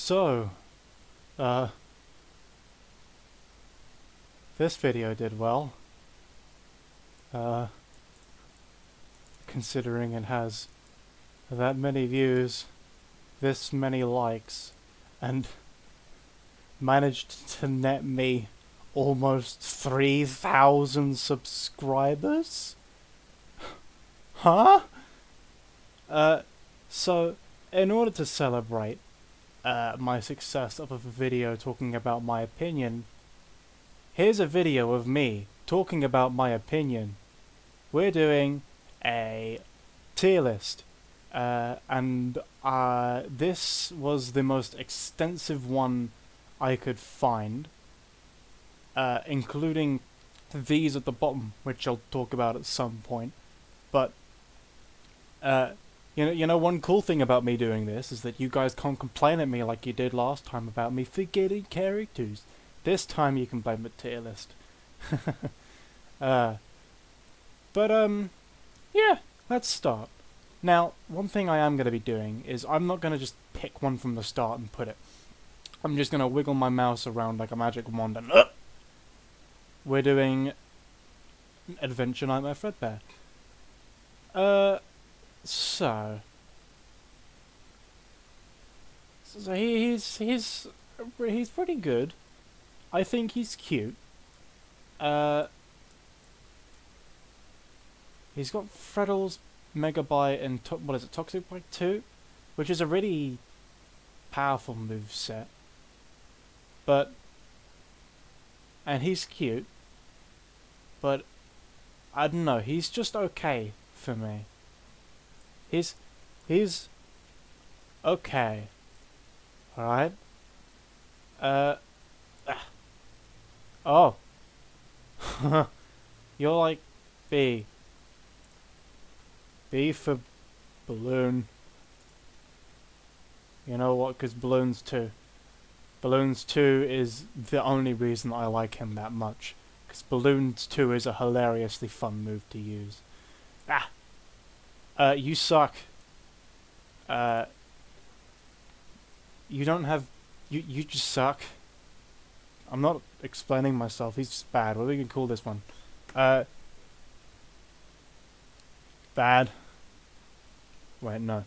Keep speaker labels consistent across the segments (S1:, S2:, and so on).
S1: So, uh, this video did well. Uh, considering it has that many views, this many likes, and managed to net me almost 3,000 subscribers? huh? Uh, so, in order to celebrate uh, my success of a video talking about my opinion, here's a video of me talking about my opinion. We're doing a tier list, uh, and uh, this was the most extensive one I could find, uh, including these at the bottom, which I'll talk about at some point. But uh, you know, you know, one cool thing about me doing this is that you guys can't complain at me like you did last time about me forgetting characters. This time you can blame the tier list. uh, but um, yeah, let's start. Now, one thing I am going to be doing is I'm not going to just pick one from the start and put it. I'm just going to wiggle my mouse around like a magic wand and... Uh, we're doing Adventure Nightmare Fredbear. Uh, so, so he, he's he's he's pretty good. I think he's cute. Uh, he's got Freddles, Megabyte, and what is it, Toxic Bite two, which is a really powerful move set. But and he's cute. But I don't know. He's just okay for me. He's he's okay. Alright? Uh ah. Oh. You're like B. B for balloon. You know what? Because Balloons too. Balloons 2 is the only reason I like him that much. Because Balloons 2 is a hilariously fun move to use. Uh, you suck. Uh, you don't have... You, you just suck. I'm not explaining myself. He's just bad. What are we to call this one? Uh, bad. Wait, no.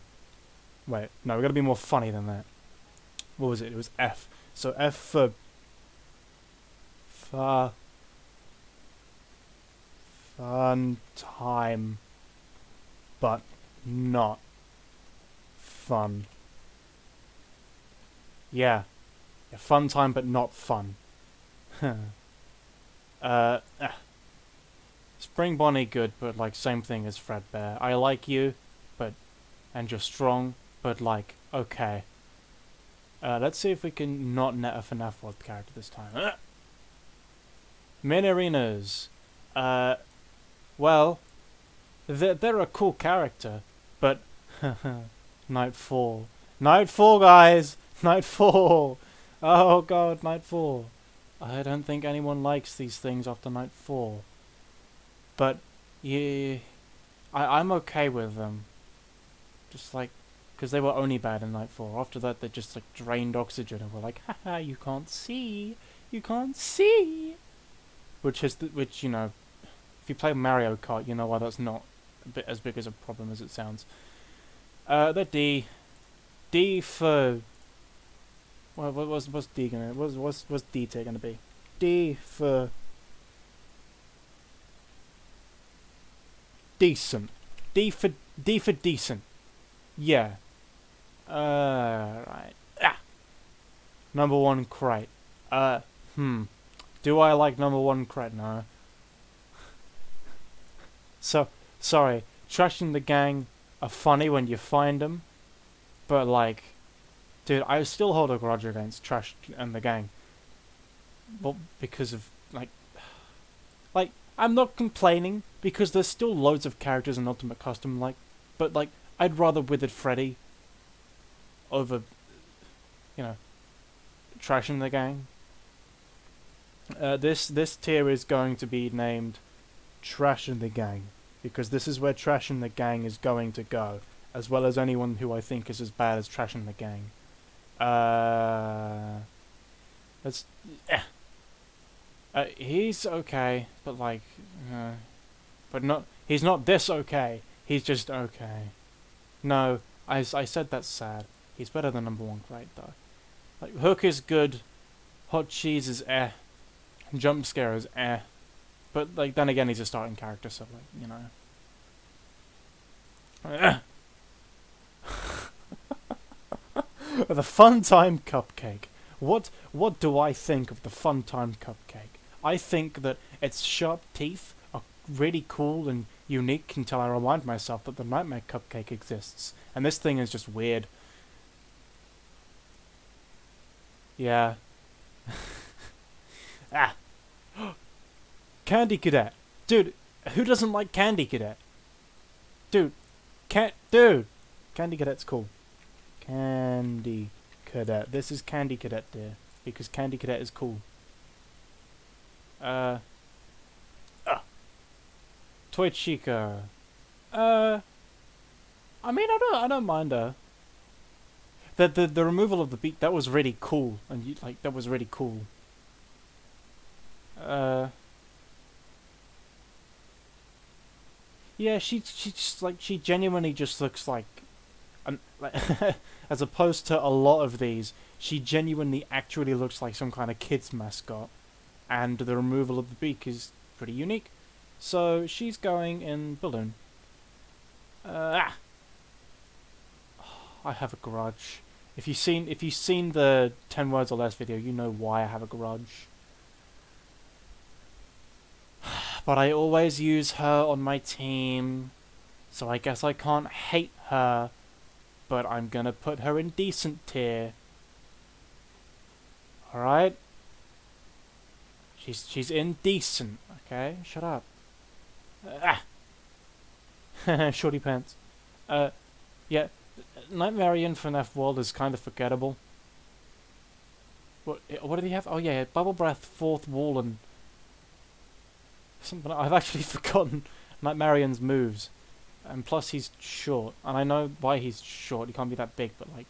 S1: Wait, no, we got to be more funny than that. What was it? It was F. So F for... Far... Fun time but not fun. Yeah. yeah fun time, but not fun. uh, ah. Spring Bonnie good, but like same thing as Fredbear. I like you, but and you're strong, but like okay. Uh, let's see if we can not net a FNAF World character this time. Uh. Minireenas. Uh, well, they're, they're a cool character, but Nightfall. Nightfall, guys! Nightfall! Oh god, Nightfall. I don't think anyone likes these things after Nightfall. But, yeah, I, I'm okay with them. Just like, because they were only bad in Nightfall. After that, they just like drained oxygen and were like, haha, you can't see! You can't see! Which is, which, you know, if you play Mario Kart, you know why that's not bit as big as a problem as it sounds. Uh, the D. D for... What, what was what's D gonna what's what's what's D tier gonna be? D for decent. D for D for decent. Yeah. Uh right. Ah. Number one crate. Uh hmm. Do I like number one crate? No. so sorry, trashing the gang are funny when you find them, but like, dude, I still hold a grudge against Trash and the gang. Well, because of like, like I'm not complaining because there's still loads of characters in Ultimate Custom, like, but like I'd rather Withered Freddy over, you know, Trash and the gang. Uh, this this tier is going to be named Trash and the Gang because this is where Trash and the Gang is going to go, as well as anyone who I think is as bad as Trash and the Gang. Uh, that's eh. uh, he's okay, but like, uh, but not. He's not this okay. He's just okay. No, I, I said that's sad. He's better than number one crate though. Like Hook is good, Hot Cheese is eh, Jump Scare is eh, but like then again he's a starting character, so like you know. the Fun Time Cupcake. What what do I think of the Fun Time Cupcake? I think that its sharp teeth are really cool and unique until I remind myself that the Nightmare Cupcake exists, and this thing is just weird. Yeah. ah. Candy Cadet. Dude, who doesn't like Candy Cadet? Dude, can't dude. Candy Cadet's cool. Candy Cadet. This is Candy Cadet, dear, because Candy Cadet is cool. Uh. Uh. Toy Chica. Uh. I mean, I don't, I don't mind her. The the the removal of the beat that was really cool, and you, like that was really cool. Uh. Yeah, she she just like she genuinely just looks like um, like, as opposed to a lot of these, she genuinely actually looks like some kind of kid's mascot, and the removal of the beak is pretty unique. So she's going in balloon. Uh, ah. I have a grudge. If you've seen if you've seen the ten words or less video, you know why I have a grudge. But I always use her on my team, so I guess I can't hate her but I'm gonna put her in decent tier. Alright? She's she's indecent, okay? Shut up. Ah! Shorty pants. Uh, yeah, Nightmarionne FNAF World is kind of forgettable. What what did he have? Oh yeah, Bubble Breath, Fourth Wall, and something. I've actually forgotten Nightmarionne's moves. And plus he's short. And I know why he's short. He can't be that big, but like,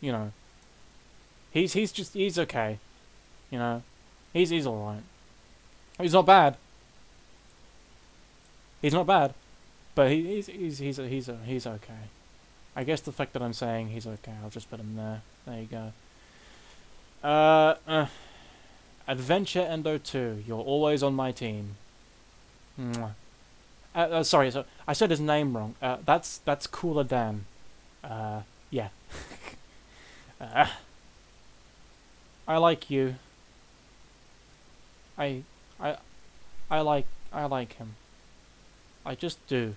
S1: you know. He's he's just he's okay. You know. He's he's alright. He's not bad. He's not bad. But he, he's he's he's he's he's okay. I guess the fact that I'm saying he's okay, I'll just put him there. There you go. Uh Adventure Endo 2. You're always on my team. Uh, uh, sorry, so I said his name wrong. Uh, that's that's Cooler Dan. Uh, yeah. uh, I like you. I, I, I like I like him. I just do.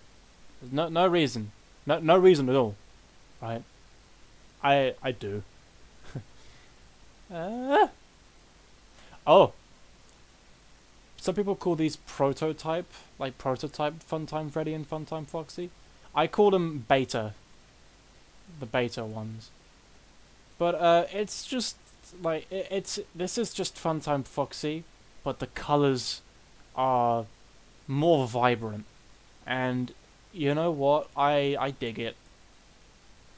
S1: There's no no reason. No no reason at all. Right. I I do. oh, some people call these prototype, like prototype Funtime Freddy and Funtime Foxy. I call them beta. The beta ones. But uh, it's just like it, it's this is just Funtime Foxy, but the colors are more vibrant, and you know what? I I dig it.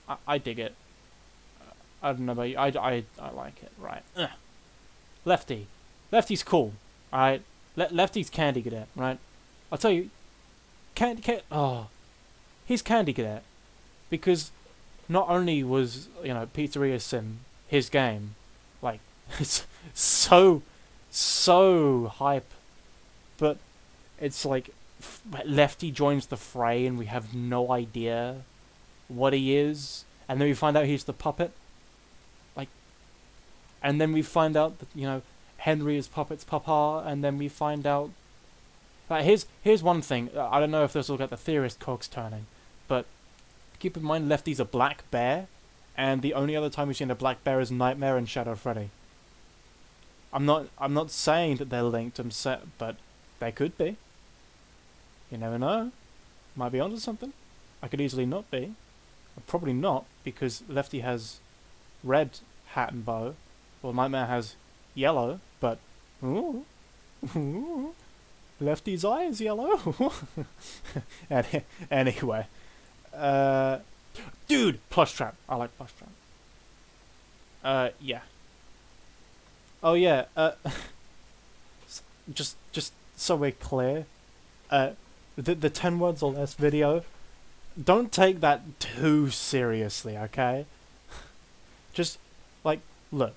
S1: I, I dig it. I don't know about you. I, I, I like it. Right. Ugh. Lefty. Lefty's cool. Alright. Le Lefty's Candy Cadet, right? I'll tell you, Candy Cadet, oh, he's Candy Cadet. Because not only was, you know, Pizzeria Sim his game, like, it's so, so hype, but it's like, Lefty joins the fray and we have no idea what he is, and then we find out he's the puppet. Like, and then we find out that, you know, Henry is Puppet's papa, and then we find out. Like, here's here's one thing. I don't know if this will get the theorist cogs turning, but keep in mind Lefty's a black bear, and the only other time we've seen a black bear is Nightmare and Shadow Freddy. I'm not I'm not saying that they're linked. I'm set, but they could be. You never know. Might be onto something. I could easily not be. Probably not because Lefty has red hat and bow, while Nightmare has yellow, but ooh, ooh, Lefty's eye is yellow. anyway, uh, dude, Plushtrap. I like Plushtrap. Uh, yeah. Oh yeah. Uh, just just so we're clear, uh, the the ten words or less video, don't take that too seriously, okay? just like look,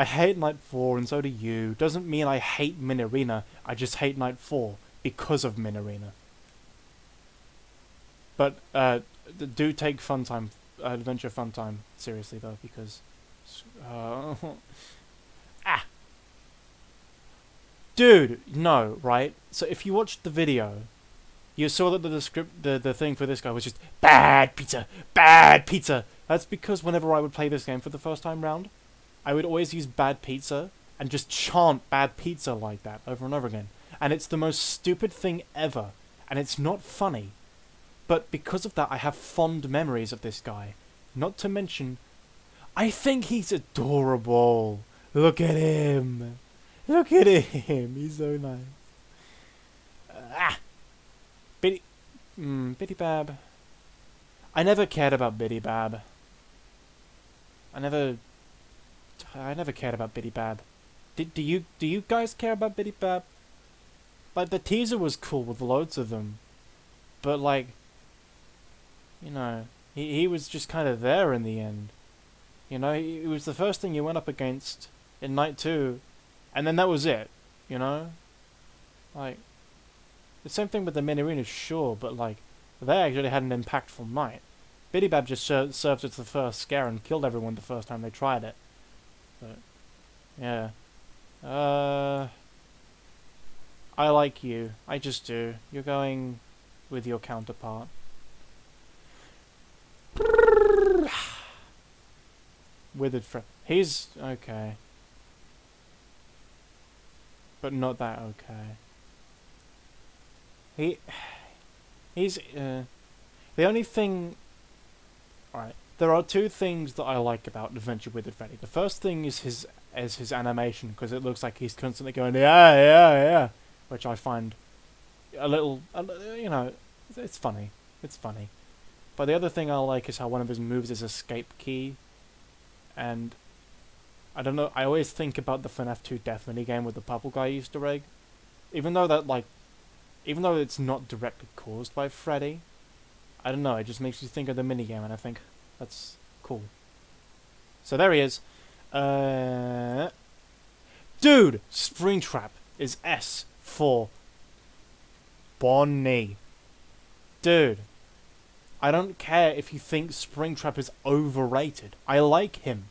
S1: I hate Night Four and so do you. Doesn't mean I hate Minireena. I just hate Night Four because of Minireena. But uh, do take Fun Time, uh, Adventure Fun Time seriously though, because uh, ah, dude, no, right? So if you watched the video, you saw that the the the thing for this guy was just bad pizza, bad pizza. That's because whenever I would play this game for the first time round, I would always use bad pizza and just chant bad pizza like that over and over again. And it's the most stupid thing ever, and it's not funny. But because of that, I have fond memories of this guy. Not to mention, I think he's adorable. Look at him. Look at him. He's so nice. ah. Biddy. Mm, Bidybab. I never cared about Bidybab. I never. I never cared about Bidybab. Did do you do you guys care about Bidybab? Like the teaser was cool with loads of them, but like, you know, he he was just kind of there in the end. You know, he, it was the first thing you went up against in night two, and then that was it. You know, like the same thing with the Minireena, sure, but like they actually had an impactful night. Bidybab just ser- served as the first scare and killed everyone the first time they tried it. But yeah, uh, I like you. I just do. You're going with your counterpart. Withered friend. He's okay. But not that okay. He he's uh, the only thing Alright. There are two things that I like about Adventure with Freddy. The first thing is his is his animation because it looks like he's constantly going yeah yeah yeah, which I find a little, a you know, it's funny. It's funny. But the other thing I like is how one of his moves is escape key, and I don't know. I always think about the FNAF 2 death mini game with the purple guy Easter egg, even though that like, even though it's not directly caused by Freddy. I don't know. It just makes you think of the mini game, and I think that's cool. So there he is. Uh, dude, Springtrap is S for Bonnie. Dude, I don't care if you think Springtrap is overrated. I like him.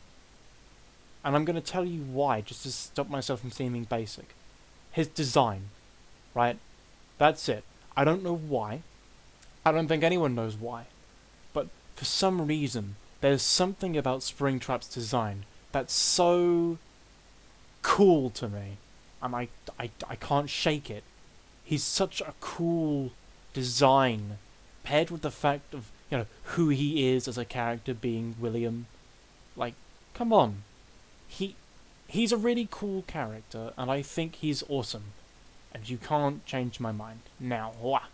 S1: And I'm going to tell you why, just to stop myself from seeming basic. His design, right? That's it. I don't know why. I don't think anyone knows why. For some reason, there's something about Springtrap's design that's so cool to me. And I, I, I can't shake it. He's such a cool design, paired with the fact of, you know, who he is as a character being William. Like, come on. He, he's a really cool character, and I think he's awesome. And you can't change my mind. Now, wah.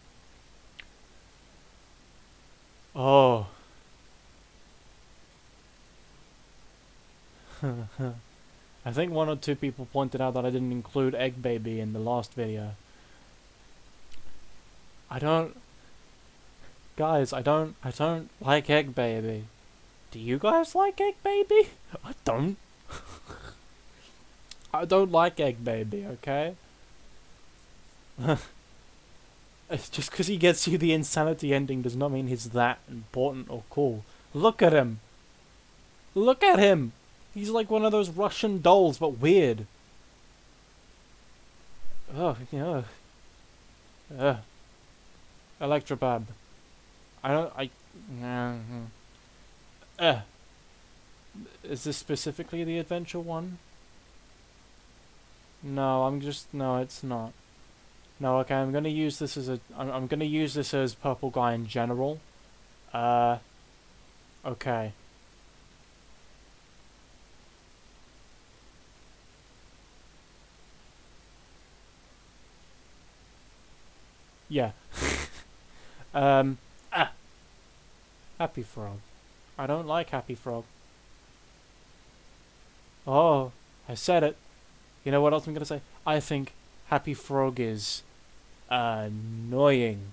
S1: Oh. I think one or two people pointed out that I didn't include Egg Baby in the last video. I don't... Guys, I don't... I don't like Egg Baby. Do you guys like Egg Baby? I don't. I don't like Egg Baby, okay? It's just because he gets you the insanity ending does not mean he's that important or cool. Look at him. Look at him. He's like one of those Russian dolls, but weird. Oh, yeah. Ugh. Electrobab. I don't. I. Nah. Uh. Is this specifically the adventure one? No, I'm just. No, it's not. No, okay, I'm gonna use this as a. I'm, I'm gonna use this as purple guy in general. Uh. Okay. Yeah. um. Ah. Happy Frog. I don't like Happy Frog. Oh, I said it. You know what else I'm gonna say? I think Happy Frog is annoying.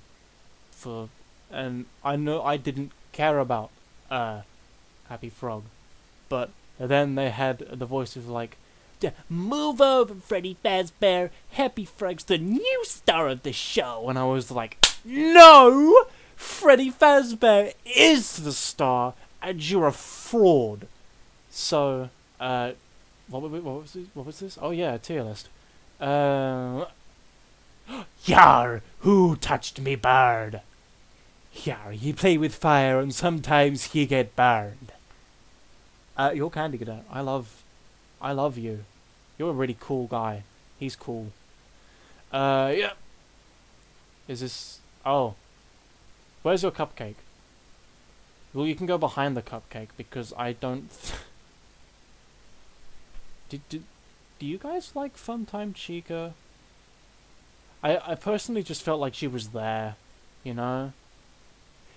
S1: For and I know I didn't care about uh Happy Frog, but then they had the voices like, "D- "Move over, Freddy Fazbear. Happy Frog's the new star of the show," and I was like, "No, Freddy Fazbear is the star, and you're a fraud." So, uh, what, wa- what was this? What was this? Oh yeah, tier list. Uh, Yar, who touched me bird? Yar, he play with fire and sometimes he get burned. Uh, you're Candy Cadet. I love, I love you. You're a really cool guy. He's cool. Uh, yeah. Is this? Oh. Where's your cupcake? Well, you can go behind the cupcake because I don't. did, did do you guys like Funtime Chica? I I personally just felt like she was there, you know.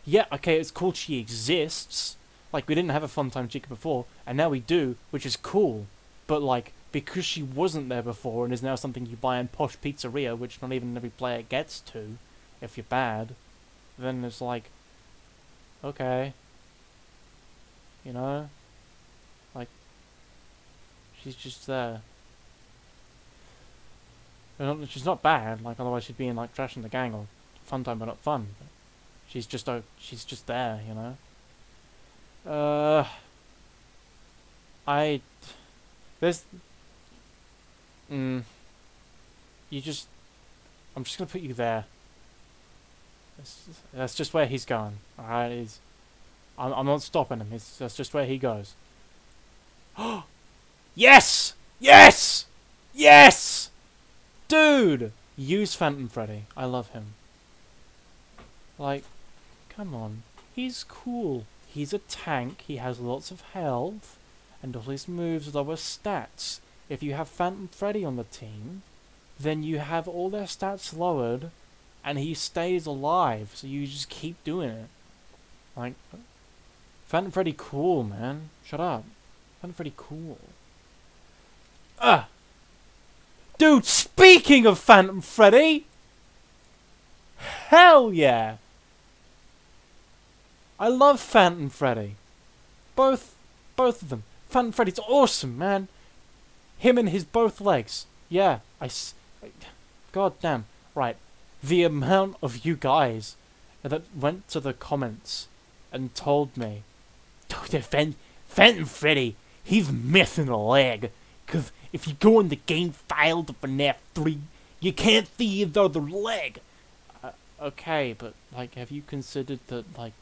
S1: Yeah, okay, it's cool she exists. Like we didn't have a Funtime Chica before, and now we do, which is cool. But like because she wasn't there before and is now something you buy in posh pizzeria, which not even every player gets to, if you're bad, then it's like, okay, you know, like she's just there. She's not bad, like otherwise she'd be in like Trash in the Gang or Fun Time but not fun. But she's just uh, she's just there, you know. Uh, I there's mm, you just I'm just gonna put you there. That's, that's just where he's going. All right, he's I'm I'm not stopping him. It's that's just where he goes. yes, yes, yes. Dude! Use Phantom Freddy. I love him. Like, come on. He's cool. He's a tank, he has lots of health, and all his moves lower stats. If you have Phantom Freddy on the team, then you have all their stats lowered, and he stays alive, so you just keep doing it. Like, Phantom Freddy cool, man. Shut up. Phantom Freddy cool. Ah! Dude, speaking of Phantom Freddy! Hell yeah! I love Phantom Freddy. Both, both of them. Phantom Freddy's awesome, man. Him and his both legs. Yeah, I. God damn. Right. The amount of you guys that went to the comments and told me, Dude, Phan- Phantom Freddy, he's missing a leg. Because if you go in the game file to FNAF 3, you can't see his other leg. Uh, okay, but, like, have you considered that, like,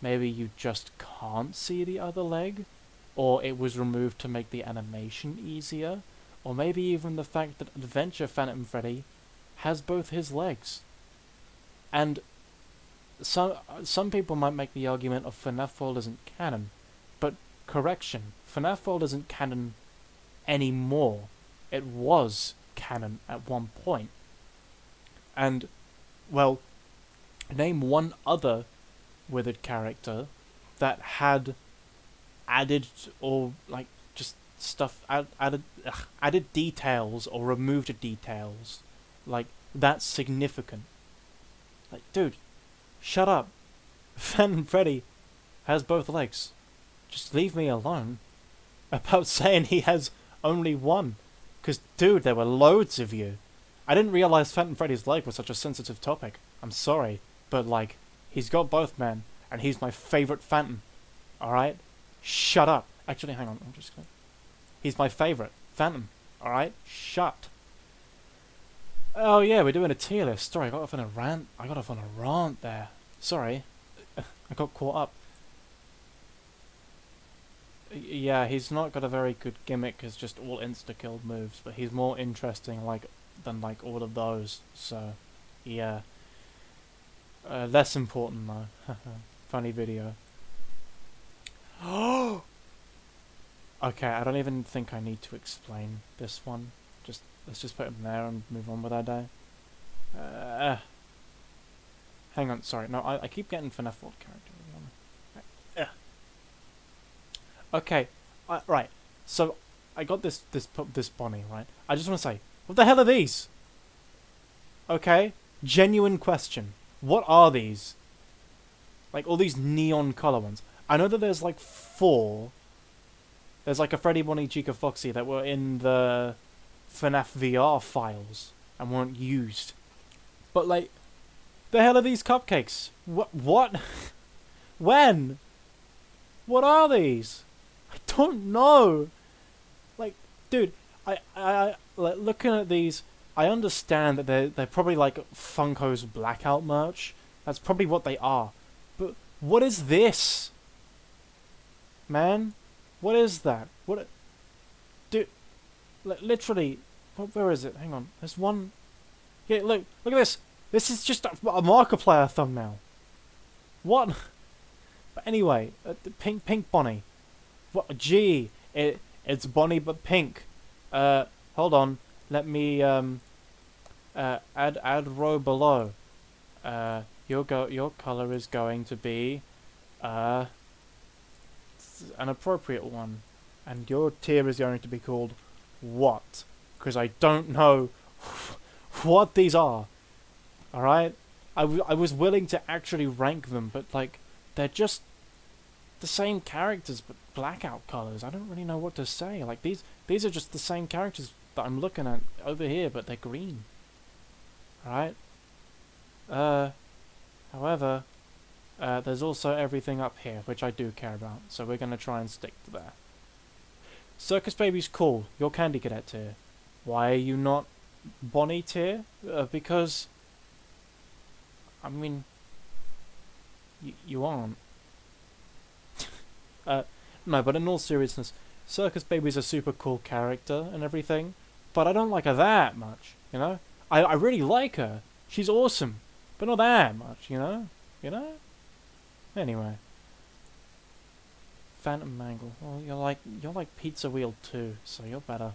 S1: maybe you just can't see the other leg? Or it was removed to make the animation easier? Or maybe even the fact that Adventure Phantom Freddy has both his legs. And some some people might make the argument of FNAF World isn't canon, but correction, FNAF World isn't canon anymore. It was canon at one point. And, well, name one other withered character that had added or like just stuff add, added ugh, added details or removed details like that's significant. Like, dude, shut up. Phantom Freddy has both legs. Just leave me alone about saying he has only one. Because, dude, there were loads of you. I didn't realize Phantom Freddy's leg was such a sensitive topic. I'm sorry, but, like, he's got both, man, and he's my favorite Phantom. Alright? Shut up. Actually, hang on, I'm just gonna... He's my favorite Phantom. Alright? Shut. Oh, yeah, we're doing a tier list. Sorry, I got off on a rant. I got off on a rant there. Sorry. I got caught up. Yeah, he's not got a very good gimmick as just all insta-kill moves, but he's more interesting like than like all of those. So, yeah. Uh, less important though. Funny video. Oh. okay, I don't even think I need to explain this one. Just let's just put him there and move on with our day. Uh, hang on, sorry. No, I, I keep getting FNAF World character. Uh. Okay, uh, right. So I got this this this Bonnie right. I just want to say, what the hell are these? Okay, genuine question. What are these? Like all these neon color ones. I know that there's like four. There's like a Freddy, Bonnie, Chica, Foxy that were in the FNAF VR files and weren't used. But like, the hell are these cupcakes? What? What? when? What are these? I don't know. Like, dude, I, I, like looking at these. I understand that they're they're probably like Funko's blackout merch. That's probably what they are. But what is this? Man, what is that? What? Dude, literally, where is it? Hang on. There's one. Yeah, look, look at this. This is just a, a Markiplier thumbnail. What? But anyway, uh, the pink pink Bonnie. What? Gee, it it's Bonnie but pink. Uh, hold on. Let me um. Uh, add add row below. Uh, your go your color is going to be, uh, an appropriate one, and your tier is going to be called what? Because I don't know what these are. All right, I, I was willing to actually rank them, but like they're just the same characters but blackout colors. I don't really know what to say. Like these these are just the same characters that I'm looking at over here, but they're green. Right? Uh however, uh, there's also everything up here, which I do care about, so we're gonna try and stick to that. Circus Baby's cool. You're Candy Cadet tier. Why are you not Bonnie tier? Uh, because I mean, you aren't. uh, no, but in all seriousness, Circus Baby's a super cool character and everything, but I don't like her that much, you know? I, I really like her. She's awesome, but not that much, you know? You know? Anyway. Phantom Mangle. Well, you're like you're like Pizza Wheel too, so you're better.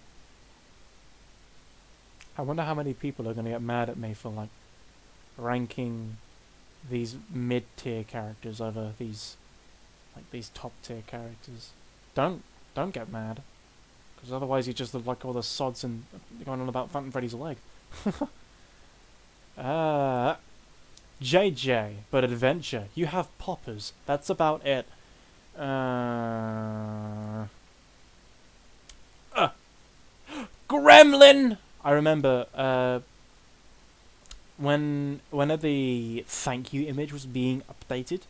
S1: I wonder how many people are gonna get mad at me for like ranking these mid-tier characters over these like these top-tier characters. Don't don't get mad, because otherwise you just look like all the sods and going on about Phantom Freddy's leg. uh, JJ, but adventure. You have poppers. That's about it. Uh, uh, Gremlin. I remember uh, when whenever the thank you image was being updated,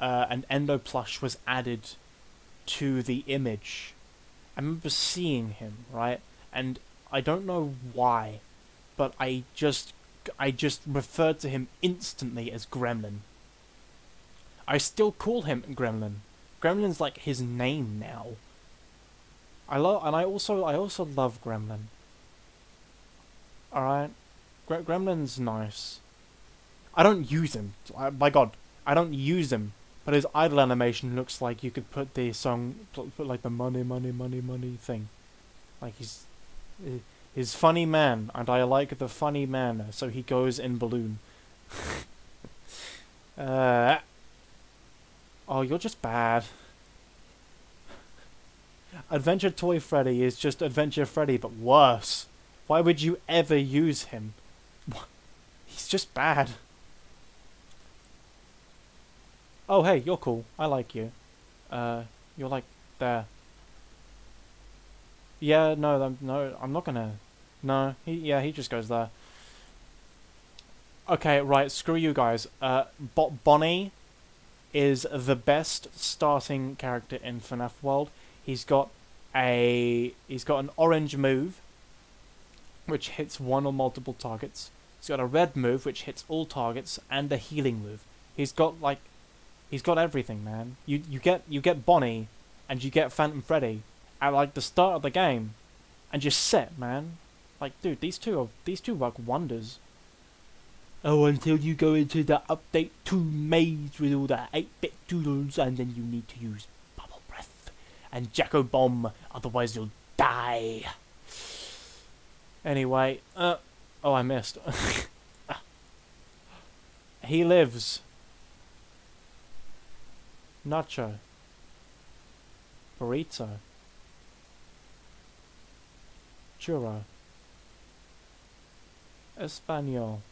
S1: uh, an Endo plush was added to the image. I remember seeing him right, and I don't know why, but I just I just referred to him instantly as Gremlin. I still call him Gremlin. Gremlin's like his name now. I love, and I also I also love Gremlin. All right, Gre- Gremlin's nice. I don't use him. I, by God, I don't use him. But his idle animation looks like you could put the song, put, like the money, money, money, money thing. Like he's, eh, he's funny man, and I like the funny man, so he goes in balloon. uh. Oh, you're just bad. Adventure Toy Freddy is just Adventure Freddy, but worse. Why would you ever use him? He's just bad. Oh, hey, you're cool. I like you. Uh, you're like there. Yeah, no, I'm, no, I'm not gonna. No, he, yeah, he just goes there. Okay, right, screw you guys. Uh, Bo- Bonnie is the best starting character in FNAF World. He's got a he's got an orange move which hits one or multiple targets. He's got a red move which hits all targets and a healing move. He's got like he's got everything, man. You you get you get Bonnie and you get Phantom Freddy at like the start of the game and you're set, man. Like dude, these two are these two work wonders. Oh, until you go into the update 2 maze with all the 8-bit doodles and then you need to use bubble breath and Jacko Bomb, otherwise you'll die. Anyway, uh, oh I missed. he lives. Nacho. Burrito. churro. Espanol.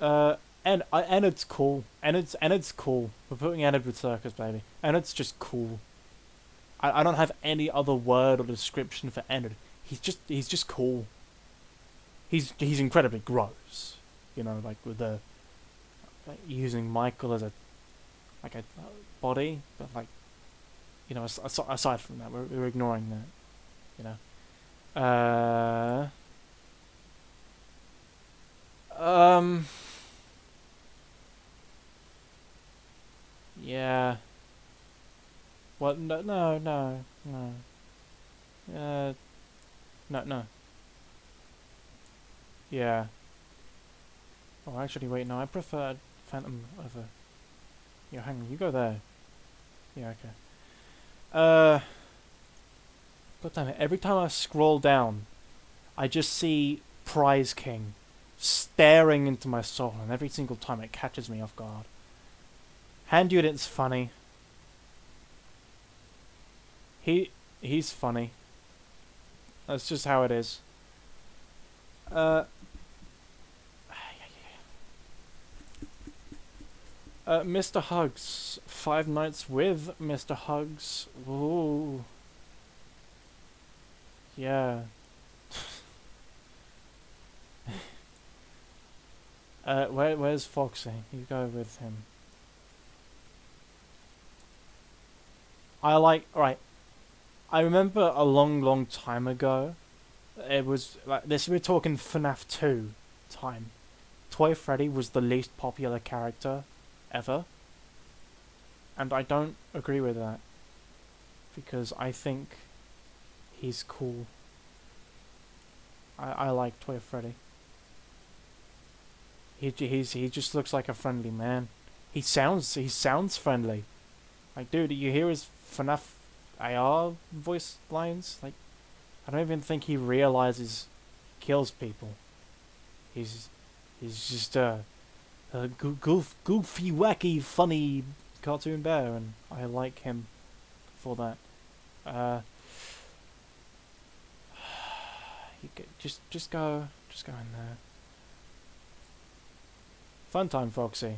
S1: Uh, and uh, and it's cool. And it's and it's cool. We're putting Ennard with circus, baby. And it's just cool. I I don't have any other word or description for Ennard. He's just he's just cool. He's he's incredibly gross. You know, like with the like using Michael as a like a uh, body, but like you know, as, as, aside from that, we're we're ignoring that. You know. Uh. Um. Yeah. What? No, no, no, no. Uh. No, no. Yeah. Oh, actually, wait, no, I prefer Phantom over... Yeah, hang on, you go there. Yeah, okay. Uh... God damn it, every time I scroll down, I just see Prize King staring into my soul, and every single time it catches me off guard. Hand Unit's funny. He he's funny. That's just how it is. Uh, uh, Mr. Hugs. Five Nights with Mr. Hugs. Ooh. Yeah. Uh, where, where's Foxy? You go with him. I like, right. I remember a long, long time ago, it was like this. We're talking FNAF 2 time. Toy Freddy was the least popular character ever, and I don't agree with that because I think he's cool. I I like Toy Freddy. He he's he just looks like a friendly man. He sounds he sounds friendly. Like dude, you hear his FNAF AR voice lines? Like, I don't even think he realizes kills people. He's he's just a, a goof, goofy, wacky, funny cartoon bear, and I like him for that. Uh, you get, just just go just go in there. Fun time, Foxy.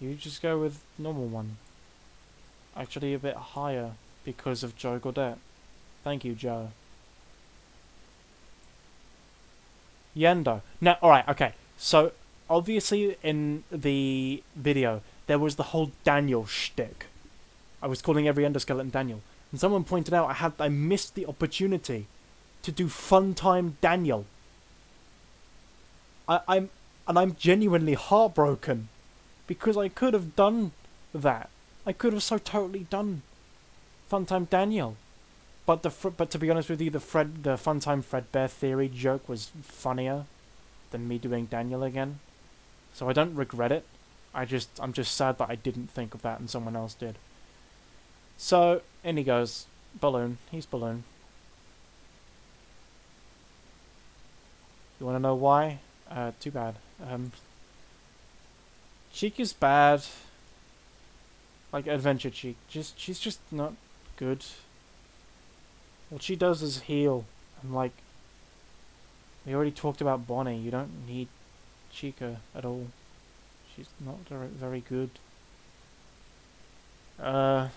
S1: You just go with normal one. Actually, a bit higher because of Joe Godet. Thank you, Joe. Yenndo. Now, alright, okay. So, obviously in the video, there was the whole Daniel shtick. I was calling every endoskeleton Daniel. And someone pointed out I had I missed the opportunity to do fun time Daniel. I, I'm and I'm genuinely heartbroken because I could have done that. I could have so totally done Funtime Daniel. But the but to be honest with you, the Fred the Funtime Fredbear theory joke was funnier than me doing Daniel again. So I don't regret it. I just I'm just sad that I didn't think of that and someone else did. So in he goes, balloon. He's balloon. You want to know why? Uh, too bad. Um, Cheek is bad. Like Adventure Cheek. Just she's just not good. What she does is heal. And like, we already talked about Bonnie. You don't need Chica at all. She's not very good. Uh,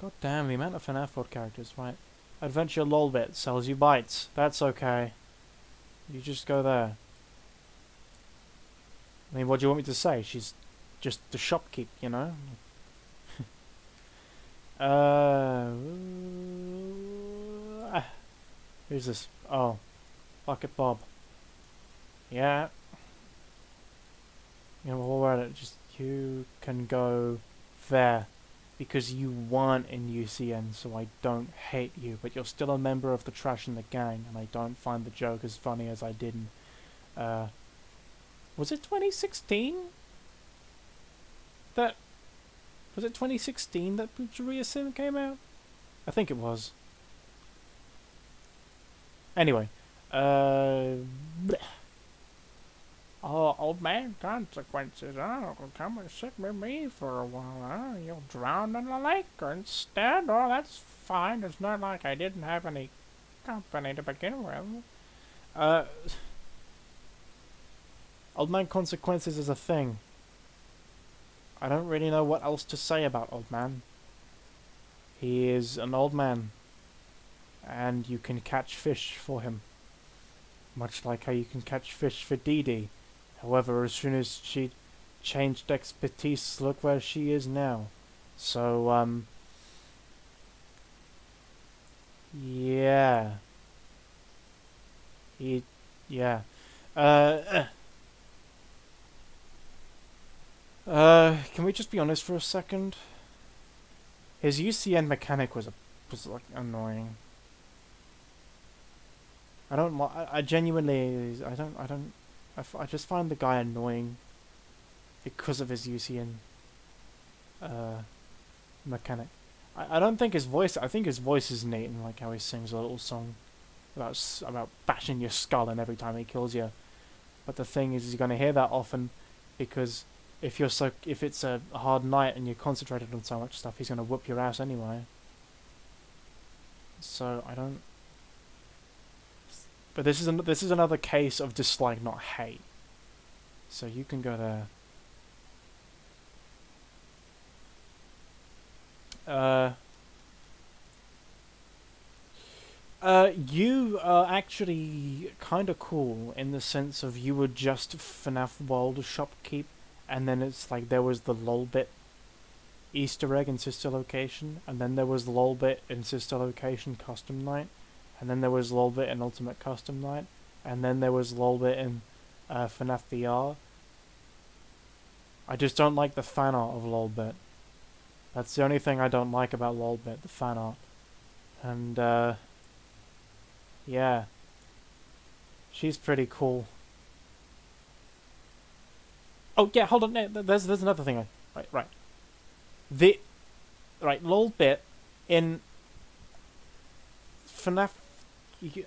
S1: God damn, the amount of FNAF characters, right. Adventure Lolbit sells you bites. That's okay. You just go there. I mean, what do you want me to say? She's just the shopkeep, you know? Uh, who's this? Oh, Bucket Bob. Yeah. You know, while we're at it, just you can go there because you weren't in UCN, so I don't hate you, but you're still a member of the trash in the gang, and I don't find the joke as funny as I did in, uh, was it 2016? That was it 2016 that Pizzeria Sim came out? I think it was. Anyway, uh, Oh, old man, consequences. Oh, come and sit with me for a while. Huh? You'll drown in the lake instead. Oh, that's fine. It's not like I didn't have any company to begin with. Uh, old man consequences is a thing. I don't really know what else to say about old man. He is an old man, and you can catch fish for him. Much like how you can catch fish for Dee Dee. However, as soon as she changed expertise, look where she is now. So, um... Yeah. He... Yeah. Uh... Uh, can we just be honest for a second? His UCN mechanic was a, was like annoying. I don't. I, I genuinely. I don't. I don't. I, I just find the guy annoying because of his UCN uh, mechanic. I, I don't think his voice. I think his voice is neat and like how he sings a little song about about bashing your skull and every time he kills you. But the thing is, you're gonna hear that often because if you're so if it's a hard night and you're concentrated on so much stuff, he's gonna whoop your ass anyway. So I don't. But this is an, this is another case of dislike, not hate. So you can go there. Uh, uh, you are actually kind of cool in the sense of you were just FNAF World shopkeep, and then it's like there was the lolbit Easter egg in sister location, and then there was lolbit in sister location custom night, and then there was lolbit in Ultimate Custom Night, and then there was lolbit in uh, FNAF VR. I just don't like the fan art of lolbit. That's the only thing I don't like about lolbit, the fan art. And, uh, yeah. She's pretty cool. Oh, yeah, hold on, there's, there's another thing. Right, right. The, right, lolbit in FNAF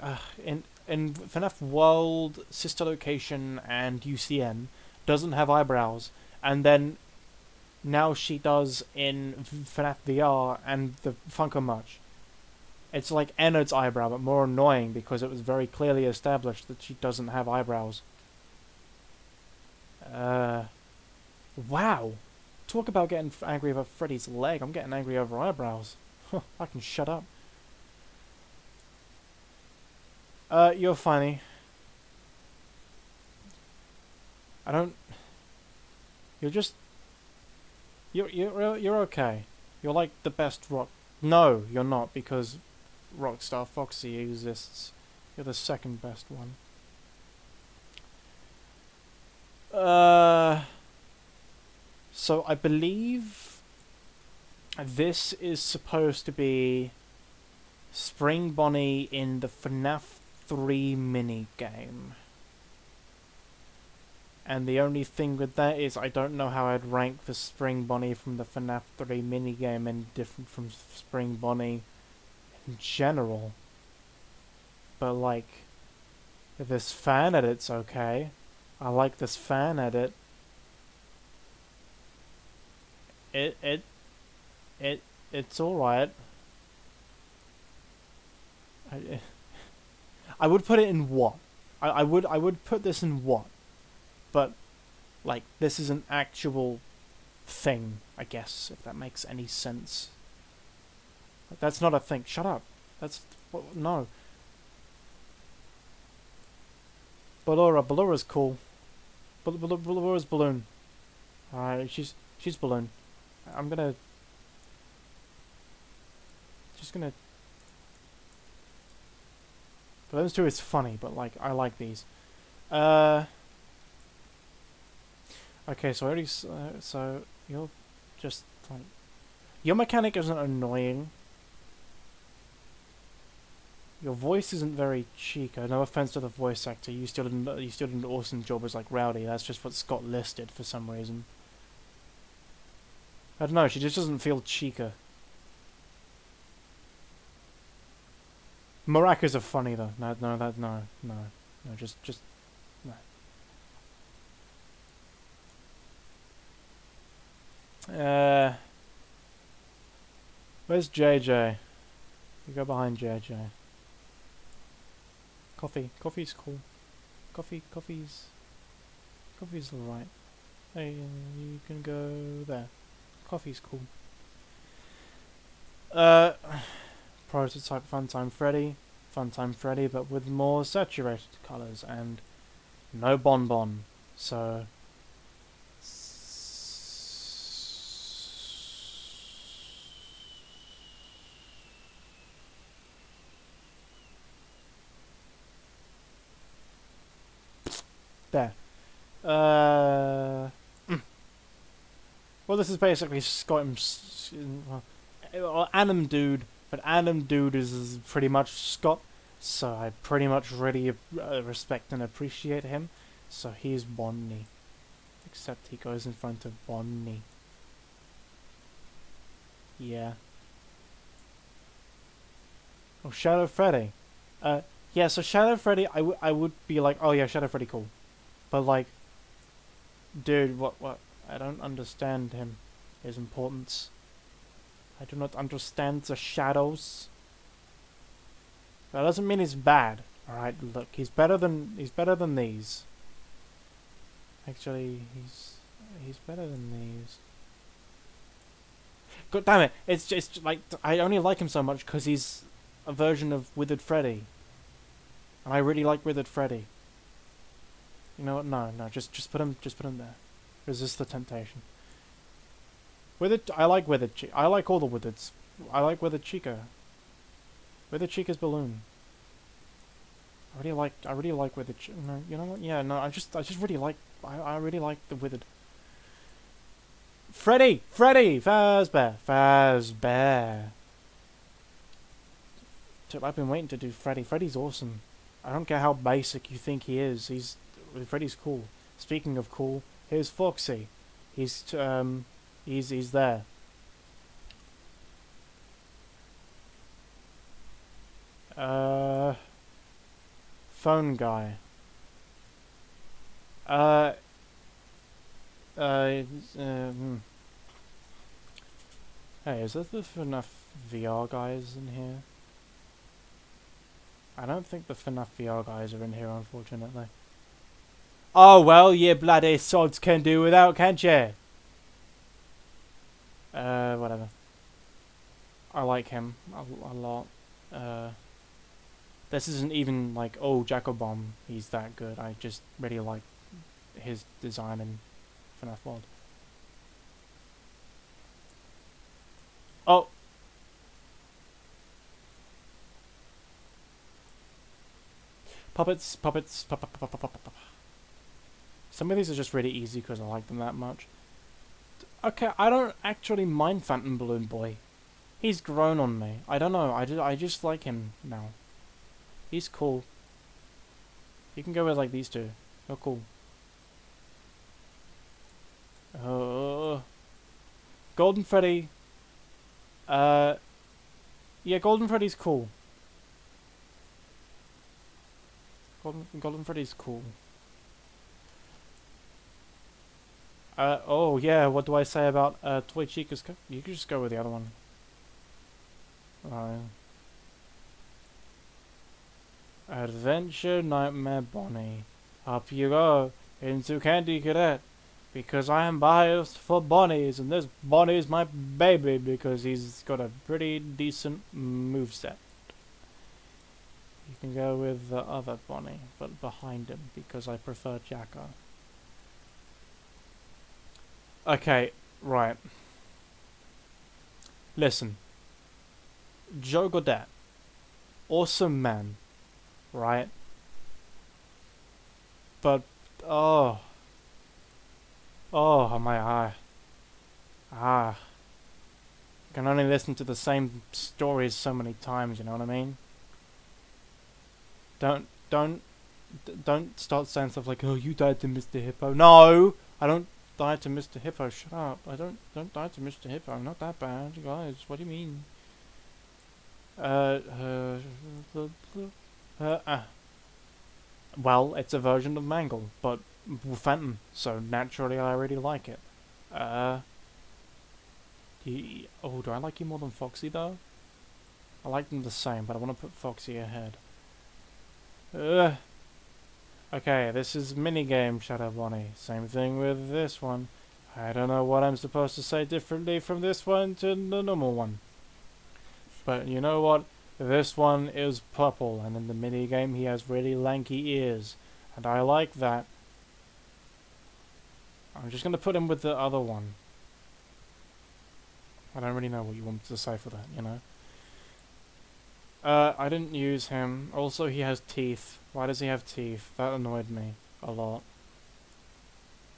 S1: uh, in in FNAF World, Sister Location, and UCN doesn't have eyebrows, and then now she does in FNAF VR and the Funko Merch. It's like Ennard's eyebrow, but more annoying because it was very clearly established that she doesn't have eyebrows. Uh, wow. Talk about getting angry over Freddy's leg. I'm getting angry over eyebrows. I can shut up. Uh, you're funny. I don't. You're just. You're you're you're okay. You're like the best rock. No, you're not because Rockstar Foxy exists. You're the second best one. Uh. So I believe this is supposed to be Spring Bonnie in the FNAF 3 mini game. And the only thing with that is I don't know how I'd rank the Spring Bonnie from the FNAF 3 mini game and different from Spring Bonnie in general. But like, if this fan edit's okay. I like this fan edit. It it it it's alright. I, I would put it in what? I, I would I would put this in what? But like this is an actual thing, I guess, if that makes any sense. That's not a thing. Shut up. That's no. Ballora, Ballora's cool. Ballora's balloon. Alright, she's she's balloon. I'm gonna just gonna but those two is funny, but like I like these. Uh. Okay, so I already uh, so you're just like your mechanic isn't annoying. Your voice isn't very Chica. No offense to the voice actor. You still did you still did an awesome job as like Rowdy. That's just what Scott listed for some reason. I don't know. She just doesn't feel Chica. Maracas are funny though. No, no, that no, no, no. Just, just no. Uh, where's JJ? You go behind JJ. Coffee. Coffee's cool. Coffee. Coffee's. Coffee's alright. Hey, you can go there. Coffee's cool. Uh, prototype Funtime Freddy. Funtime Freddy, but with more saturated colours and no bonbon. So. This is basically Scott. Well, well, Anim Dude, but Anim Dude is, pretty much Scott, so I pretty much really respect and appreciate him. So he's Bonnie, except he goes in front of Bonnie. Yeah. Oh, Shadow Freddy. Uh, yeah. So Shadow Freddy, I, I would be like, oh yeah, Shadow Freddy, cool. But like, dude, what what? I don't understand him, his importance. I do not understand the shadows. That doesn't mean he's bad. All right, look, he's better than he's better than these. Actually, he's he's better than these. God damn it! It's just like I only like him so much because he's a version of Withered Freddy, and I really like Withered Freddy. You know what? No, no, just just put him just put him there. Resist the temptation. Withered, I like Withered. I like all the Withereds. I like Withered Chica. Withered Chica's balloon. I really like. I really like Withered. No, you know what? Yeah, no. I just. I just really like. I. I really like the Withered. Freddy, Freddy, Fazbear, Fazbear. I've been waiting to do Freddy. Freddy's awesome. I don't care how basic you think he is. He's Freddy's cool. Speaking of cool, here's Foxy. He's um he's he's there. Uh phone guy. Uh uh, hmm. Hey, is there enough VR guys in here? I don't think the FNAF VR guys are in here, unfortunately. Oh, well, you bloody sods can do without, can't you? Uh, whatever. I like him a, a lot. Uh, this isn't even like, oh, Jack-O-Bonnie, he's that good. I just really like his design in FNAF World. Oh, Puppets, puppets, pu- pu- pu- pu- pu- pu- pu- Some of these are just really easy because I like them that much. Okay, I don't actually mind Phantom Balloon Boy. He's grown on me. I don't know. I, ju- I just like him now. He's cool. You can go with like these two. They're cool. Uh, Golden Freddy. Uh, yeah, Golden Freddy's cool. Golden, Golden Freddy's cool. Uh, oh yeah, what do I say about uh, Toy Chica's? You can just go with the other one. Uh, Adventure Nightmare Bonnie. Up you go into Candy Cadet. Because I am biased for Bonnies, and this Bonnie's my baby because he's got a pretty decent moveset. You can go with the other Bonnie, but behind him because I prefer Jacko. Okay, right. Listen. Joe Godet. Awesome man. Right? But, oh. Oh, my eye. Ah. I can only listen to the same stories so many times, you know what I mean? Don't, don't, don't start saying stuff like, "Oh, you died to Mr. Hippo." No, I don't die to Mr. Hippo. Shut up. I don't, don't die to Mr. Hippo. I'm not that bad, guys. What do you mean? Uh, uh, uh, uh. Well, it's a version of Mangle, but Phantom, so naturally I really like it. Uh, He, oh, do I like you more than Foxy though? I like them the same, but I want to put Foxy ahead. Ugh. Okay, this is minigame Shadow Bonnie. Same thing with this one. I don't know what I'm supposed to say differently from this one to the normal one. But you know what? This one is purple, and in the minigame he has really lanky ears. And I like that. I'm just going to put him with the other one. I don't really know what you want to say for that, you know? Uh, I didn't use him. Also, he has teeth. Why does he have teeth? That annoyed me a lot.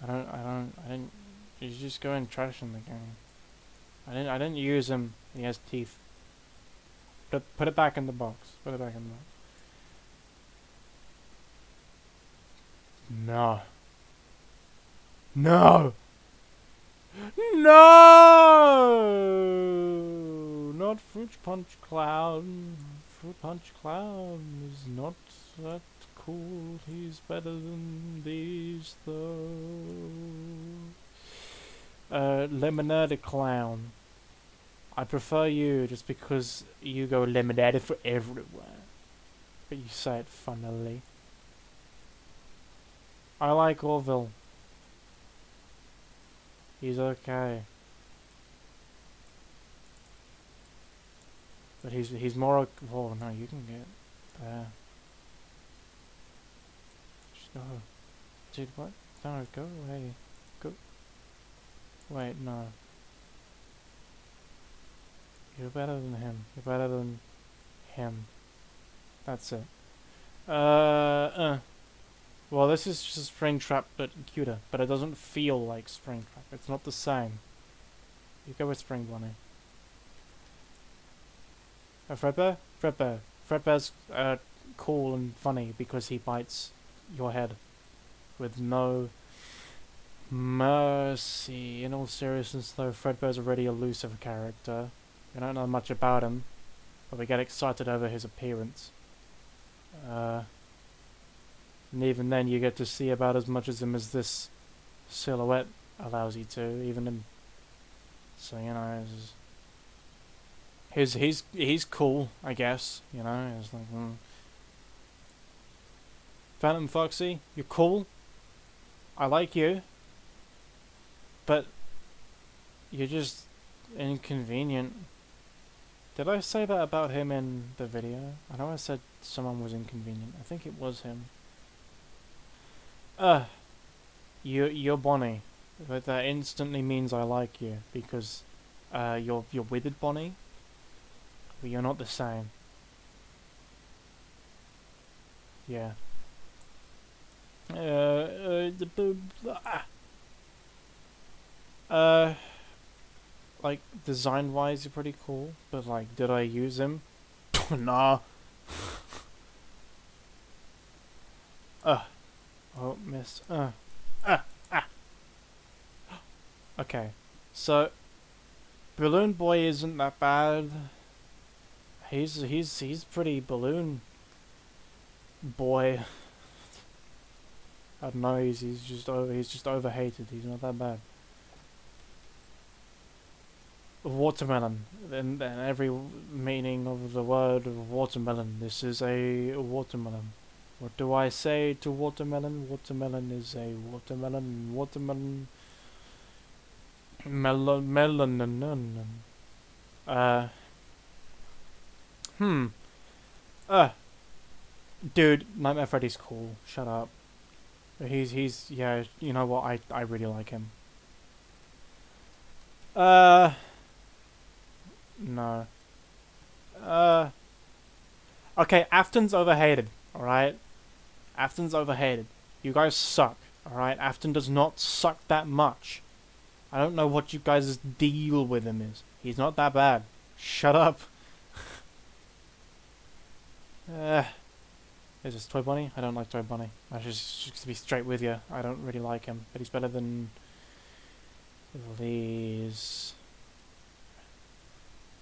S1: I don't, I don't, I didn't, he's just going trash in the game. I didn't, I didn't use him. He has teeth. Put it, put it back in the box. Put it back in the box. No. No! No! Not Fruit Punch Clown. Fruit Punch Clown is not that cool. He's better than these, though. Uh, Lemonade Clown. I prefer you just because you go lemonade for everywhere. But you say it funnily. I like Orville. He's okay. But he's he's more. Oh no, you can get there. Just go, dude. What? No, go away. Go. Wait, no. You're better than him. You're better than him. That's it. Uh, uh. Well, this is just Springtrap, but cuter. But it doesn't feel like Springtrap. It's not the same. You go with Spring Bonnie. A Fredbear? Fredbear. Fredbear's uh, cool and funny because he bites your head with no mercy. In all seriousness, though, Fredbear's already elusive character. We don't know much about him, but we get excited over his appearance. Uh, and even then, you get to see about as much of him as this silhouette allows you to, even in. So you know, he's he's he's cool, I guess. You know, like. Mm. Phantom Foxy, you're cool. I like you. But you're just inconvenient. Did I say that about him in the video? I know I said someone was inconvenient. I think it was him. Uh, you, you're Bonnie. But that instantly means I like you, because uh, you're, you're withered Bonnie, but you're not the same. Yeah. Uh, uh, uh, like, design-wise, you're pretty cool, but, like, did I use him? nah. uh. Oh, missed. Uh. Ah. Ah. okay. So, Balloon Boy isn't that bad. He's he's he's pretty balloon boy. I don't know. He's he's just over he's just overhated. He's not that bad. Watermelon. In, in every meaning of the word watermelon, this is a watermelon. What do I say to watermelon? Watermelon is a watermelon. Watermelon. Melon. Melon. Uh. Hmm. Uh. Dude, Nightmare Freddy's cool. Shut up. He's, he's, yeah, you know what? I, I really like him. Uh. No. Uh. Okay, Afton's overhated, alright? Afton's overhated. You guys suck, alright? Afton does not suck that much. I don't know what you guys' deal with him is. He's not that bad. Shut up. Uh, is this Toy Bonnie? I don't like Toy Bonnie. I just, just to be straight with you, I don't really like him. But he's better than these.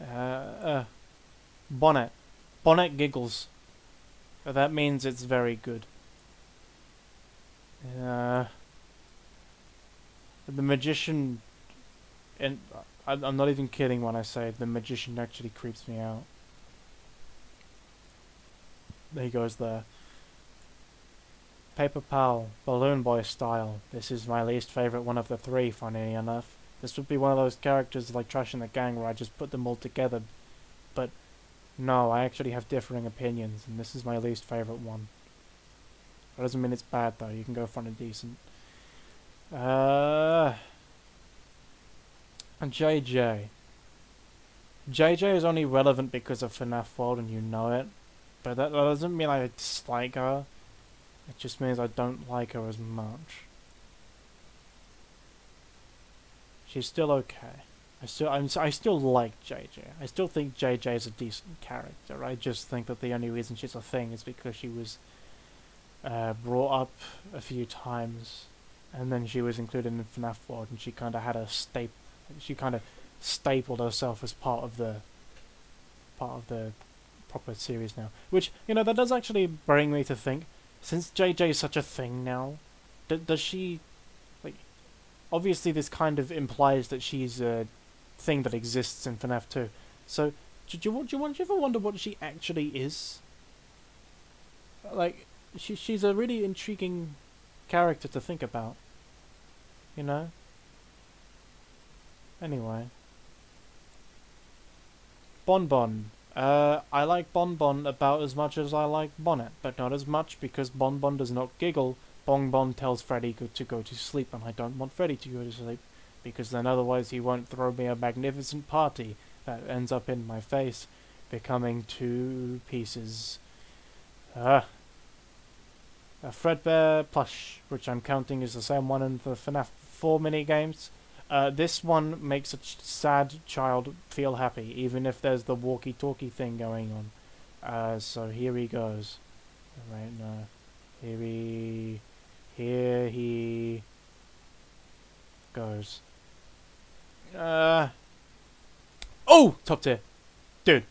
S1: Uh, uh, Bonnet. Bonnet giggles. That means it's very good. Uh, the magician, and I'm not even kidding when I say the magician actually creeps me out. There he goes there. Paper Pal, Balloon Boy style. This is my least favourite one of the three, funny enough. This would be one of those characters like Trash and the Gang where I just put them all together. But no, I actually have differing opinions, and this is my least favourite one. That doesn't mean it's bad though, you can go fun and decent. Uh, and JJ. JJ is only relevant because of FNAF World and you know it. But that, doesn't mean I dislike her. It just means I don't like her as much. She's still okay. I still I'm, I still like JJ. I still think JJ is a decent character. I just think that the only reason she's a thing is because she was uh, brought up a few times, and then she was included in FNAF World, and she kind of had a staple. She kind of stapled herself as part of the part of the proper series now. Which you know that does actually bring me to think, since JJ is such a thing now, does she like? Obviously, this kind of implies that she's a thing that exists in FNAF 2. So, do you, do you, do you ever wonder what she actually is? Like, she she's a really intriguing character to think about. You know? Anyway. Bon Bon. Uh, I like Bon Bon about as much as I like Bonnet, but not as much because Bon Bon does not giggle. Bon Bon tells Freddy to go to sleep, and I don't want Freddy to go to sleep, because then otherwise he won't throw me a magnificent party that ends up in my face, becoming two pieces. Ah a Fredbear plush, which I'm counting is the same one in the FNAF 4 mini-games. Uh, this one makes a ch sad child feel happy, even if there's the walkie-talkie thing going on. Uh, so here he goes. Right now. Here he... Here he... Goes. Uh... Oh! Top tier. Dude.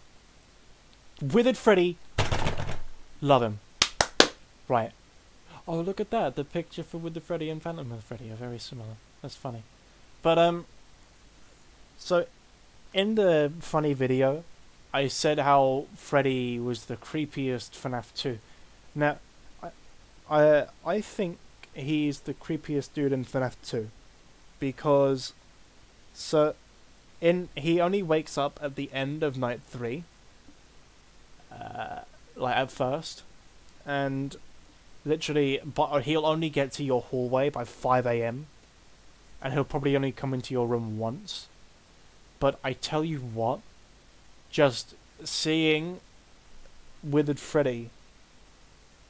S1: Withered Freddy. Love him. Right. Oh, look at that. The picture for Withered Freddy and Phantom with Freddy are very similar. That's funny. But, um, so, in the funny video, I said how Freddy was the creepiest FNAF 2. Now, I, I, I think he's the creepiest dude in FNAF 2. Because, so, in, he only wakes up at the end of night 3. Uh, like, at first. And literally, but he'll only get to your hallway by 5 a.m. And he'll probably only come into your room once. But I tell you what, just seeing Withered Freddy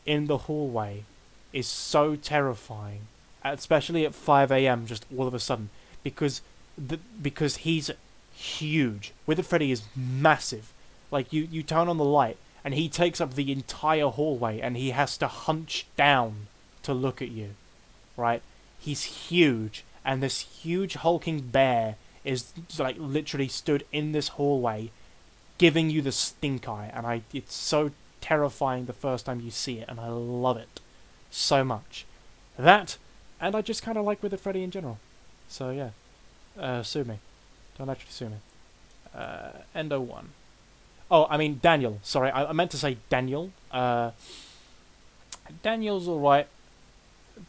S1: in the hallway is so terrifying, especially at 5 a.m. just all of a sudden, because the, because he's huge. Withered Freddy is massive. Like you, you turn on the light and he takes up the entire hallway and he has to hunch down to look at you. Right? He's huge, and this huge hulking bear is like literally stood in this hallway giving you the stink eye and I it's so terrifying the first time you see it and I love it so much. That and I just kind of like with Withered Freddy in general. So yeah. Uh, sue me. Don't actually sue me. Uh, Endo 1. Oh, I mean Daniel. Sorry, I, I meant to say Daniel. Uh, Daniel's alright.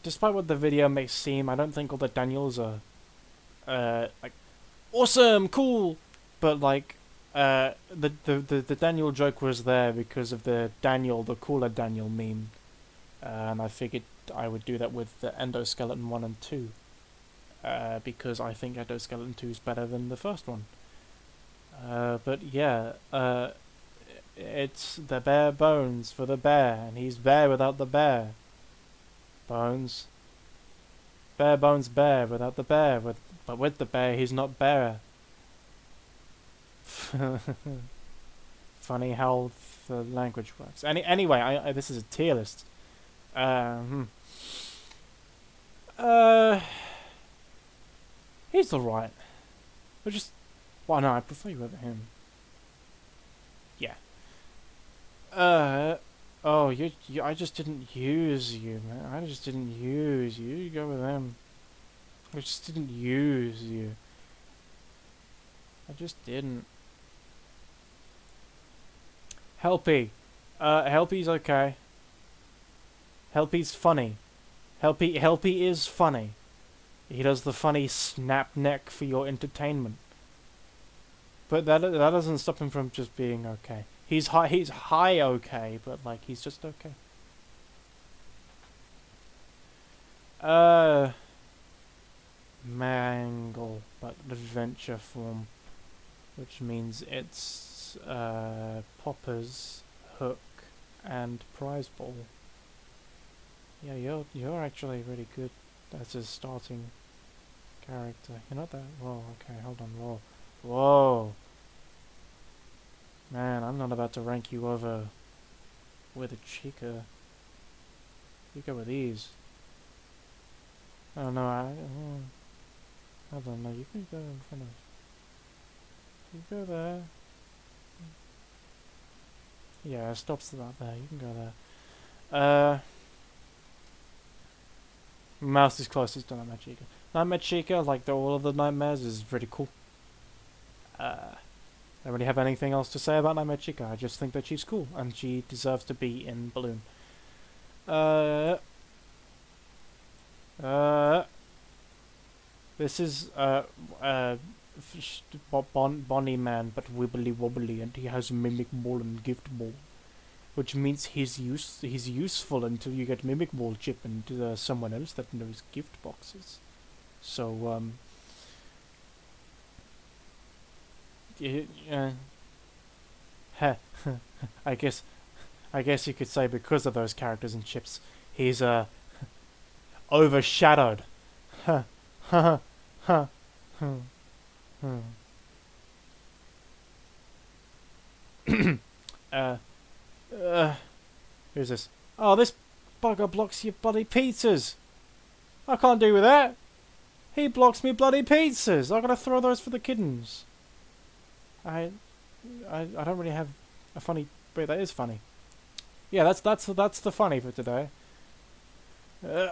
S1: Despite what the video may seem, I don't think all the Daniels are uh, like awesome, cool. But like uh, the, the the the Daniel joke was there because of the Daniel, the cooler Daniel meme, uh, and I figured I would do that with the Endoskeleton one and two. Uh, because I think Endoskeleton two is better than the first one. Uh, but yeah, uh, it's the bare bones for the bear, and he's bare without the bear. Bones. Bare bones bear without the bear, with but with the bear he's not bare. Funny how the language works. Any anyway, I, I, this is a tier list. Um, uh, he's alright. But just well, no, I prefer you over him. Yeah. Uh, oh, you, you, I just didn't use you, man. I just didn't use you. You go with them. I just didn't use you. I just didn't. Helpy. Uh, Helpy's okay. Helpy's funny. Helpy, Helpy is funny. He does the funny snap neck for your entertainment. But that that doesn't stop him from just being okay. He's high. He's high okay, but like he's just okay. Uh, mangle, but adventure form, which means it's uh poppers, hook, and prize ball. Yeah, you're you're actually really good as a starting character. You're not that. Whoa. Okay, hold on. Whoa. Whoa. Man, I'm not about to rank you over Withered Chica. You go with these. I don't know, I, I don't know, you can go in front of... You go there. Yeah, it stops about there, you can go there. Uh... Mouse is closest to Nightmare Chica. Nightmare Chica, like the, all of the nightmares, is pretty cool. Uh... I don't really have anything else to say about Nightmare Chica. I just think that she's cool and she deserves to be in Balloon. Uh, uh, this is uh, uh, bon Bonnie Man, but wibbly wobbly, and he has Mimic Ball and Gift Ball, which means he's use he's useful until you get Mimic Ball chip into uh, someone else that knows gift boxes. So um, uh, I guess, I guess you could say because of those characters and chips, he's uh overshadowed. Huh, huh, uh, uh, who's this? Oh, this bugger blocks your bloody pizzas. I can't do with that. He blocks me bloody pizzas. I gotta throw those for the kittens. I, I, I don't really have a funny. Wait, that is funny. Yeah, that's that's that's the funny for today. Uh,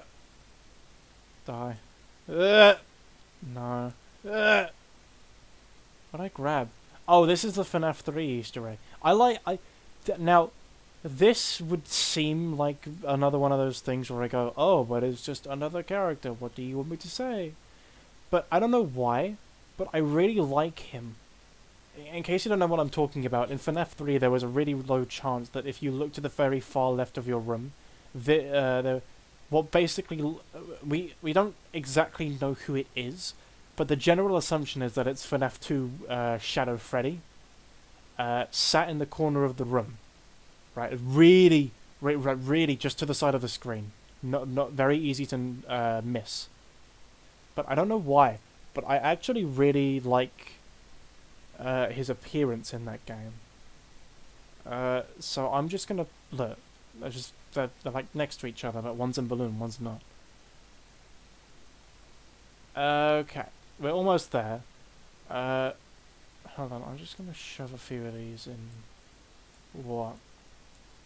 S1: die. Uh, no. Uh, what I grab? Oh, this is the FNAF 3 Easter egg. I like I. Th now, this would seem like another one of those things where I go, oh, but it's just another character. What do you want me to say? But I don't know why, but I really like him in case you don't know what I'm talking about, in FNAF 3 there was a really low chance that if you look to the very far left of your room, the, uh, the what basically we we don't exactly know who it is, but the general assumption is that it's FNAF 2 uh, Shadow Freddy, uh, sat in the corner of the room, right? Really, re really just to the side of the screen, not not very easy to uh, miss. But I don't know why, but I actually really like uh, his appearance in that game. Uh, so I'm just gonna look. They're just they're, they're like next to each other, but one's in balloon, one's not. Okay, we're almost there. Uh, hold on, I'm just gonna shove a few of these in. What?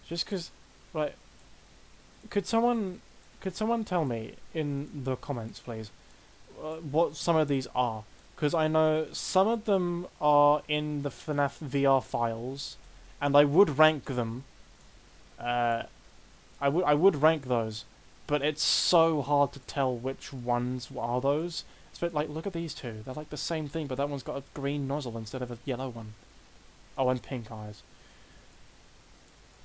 S1: Just cause, like, could someone, could someone tell me in the comments, please, uh, what some of these are? Because I know some of them are in the FNAF VR files, and I would rank them. Uh, I would I would rank those, but it's so hard to tell which ones are those. It's a bit like look at these two; they're like the same thing, but that one's got a green nozzle instead of a yellow one. Oh, and pink eyes.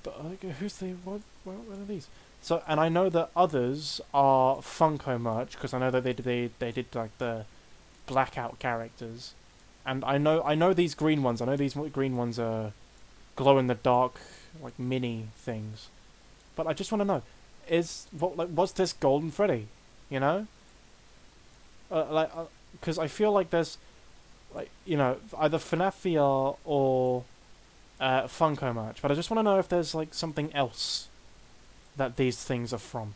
S1: But who's the? What, what are these? So, and I know that others are Funko merch because I know that they they they did like the blackout characters, and I know I know these green ones. I know these green ones are glow in the dark like mini things, but I just want to know is what like what's this Golden Freddy? You know, uh, like because uh, I feel like there's like you know either FNAF VR or uh, Funko merch, but I just want to know if there's like something else that these things are from,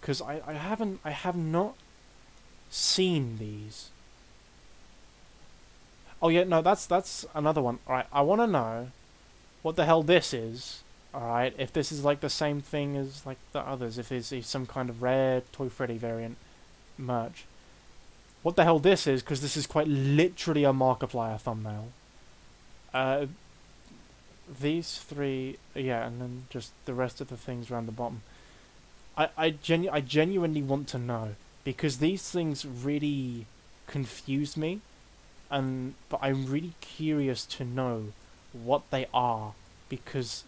S1: because I I haven't I have not seen these. Oh yeah, no, that's that's another one. Alright, I want to know what the hell this is. Alright, if this is like the same thing as like the others, if there's some kind of rare Toy Freddy variant merch. what the hell this is, because this is quite literally a Markiplier thumbnail. Uh, these three, yeah, and then just the rest of the things around the bottom. I I genu- I genuinely want to know because these things really confuse me, and but I'm really curious to know what they are because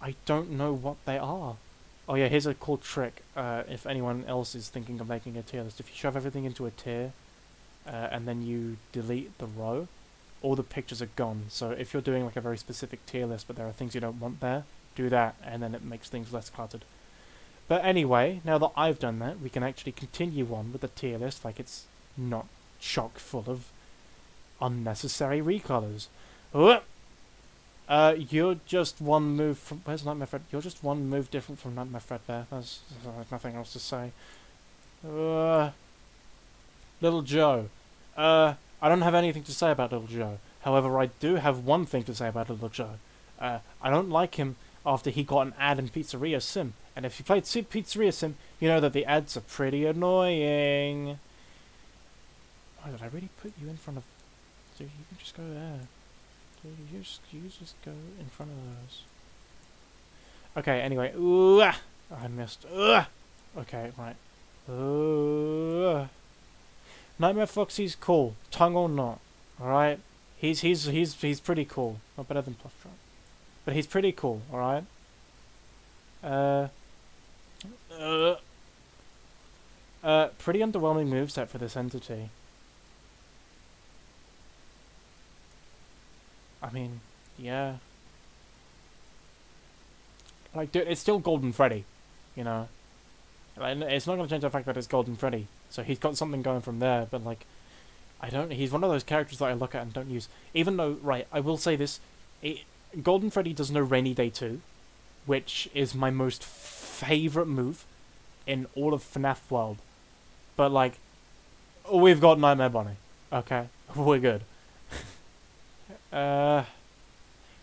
S1: I don't know what they are. Oh yeah, here's a cool trick. Uh, if anyone else is thinking of making a tier list, if you shove everything into a tier, uh, and then you delete the row, all the pictures are gone. So if you're doing like a very specific tier list, but there are things you don't want there, do that, and then it makes things less cluttered. But anyway, now that I've done that, we can actually continue on with the tier list like it's not chock full of unnecessary recolors. Uh, you're just one move from. Where's Nightmare Fred? You're just one move different from Nightmare Fredbear. There's, there's nothing else to say. Uh, Little Joe. Uh, I don't have anything to say about Little Joe. However, I do have one thing to say about Little Joe. Uh, I don't like him after he got an ad in Pizzeria Sim. And if you played Super Pizzeria Sim, you know that the ads are pretty annoying. Oh, did I really put you in front of... You can just go there. Dude, you just, you just go in front of those. Okay, anyway. Ooh, ah, I missed. Ugh. Okay, right. Ooh. Nightmare Foxy's cool, tongue or not. Alright? He's he's he's he's pretty cool. Not better than Plushtrap. But he's pretty cool, alright? Uh uh, uh pretty underwhelming moveset for this entity. I mean, yeah. Like, dude, it's still Golden Freddy, you know. Like, it's not going to change the fact that it's Golden Freddy. So he's got something going from there, but like, I don't. He's one of those characters that I look at and don't use. Even though, right, I will say this: it, Golden Freddy does know Rainy Day 2, which is my most favorite move in all of FNAF world. But like, we've got Nightmare Bonnie. Okay, we're good. uh,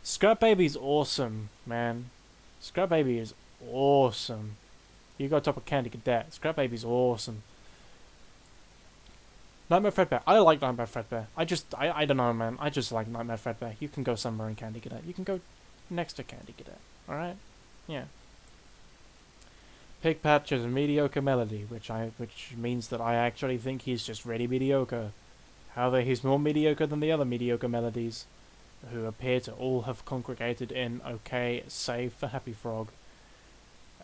S1: Scrap Baby's awesome, man. Scrap Baby is awesome. You got top of Candy Cadet. Scrap Baby's awesome. Nightmare Fredbear. I like Nightmare Fredbear. I just, I, I don't know, man. I just like Nightmare Fredbear. You can go somewhere in Candy Cadet. You can go next to Candy Cadet. Alright? Yeah. Pig Patch has a mediocre melody, which I, which means that I actually think he's just really mediocre. However, he's more mediocre than the other mediocre melodies, who appear to all have congregated in okay, save for Happy Frog.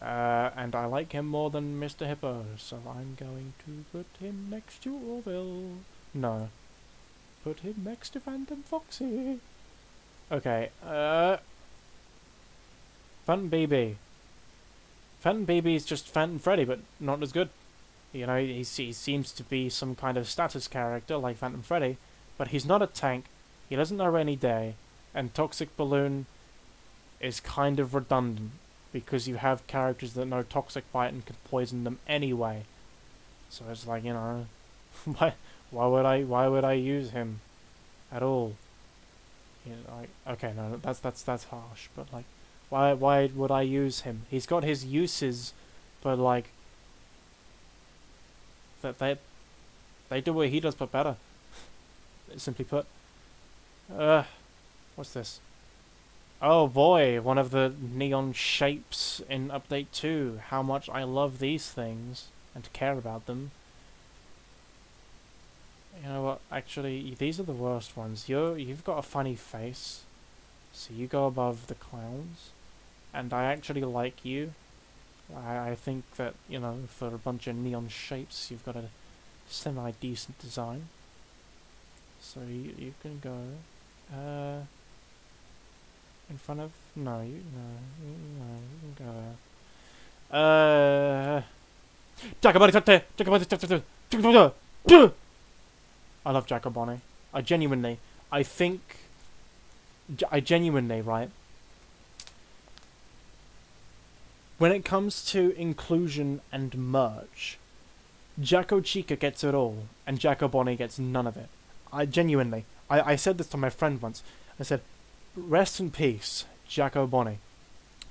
S1: Uh, and I like him more than Mr. Hippo, so I'm going to put him next to Orville. No. Put him next to Phantom Foxy. Okay, uh... Phantom BB. Phantom BB is just Phantom Freddy, but not as good. You know, he, he seems to be some kind of status character like Phantom Freddy, but he's not a tank, he doesn't know any day, and Toxic Balloon is kind of redundant because you have characters that know toxic bite and can poison them anyway. So it's like you know, why why would I why would I use him at all? You know, like okay, no, that's that's that's harsh, but like, why why would I use him? He's got his uses, but like, that they they do what he does, but better. Simply put. Uh, what's this? Oh boy, one of the neon shapes in Update 2. How much I love these things and care about them. You know what, actually, these are the worst ones. You're, you've got a funny face, so you go above the clowns. And I actually like you. I, I think that, you know, for a bunch of neon shapes, you've got a semi-decent design. So you, you can go... Uh, in front of? No, you no, no, you can go. Uh, I love Jack-O-Bonnie. I genuinely, I think, I genuinely, right? When it comes to inclusion and merch, Jack-O-Chica gets it all, and Jack-O-Bonnie gets none of it. I genuinely, I, I said this to my friend once. I said, Rest in peace, Jack-O-Bonnie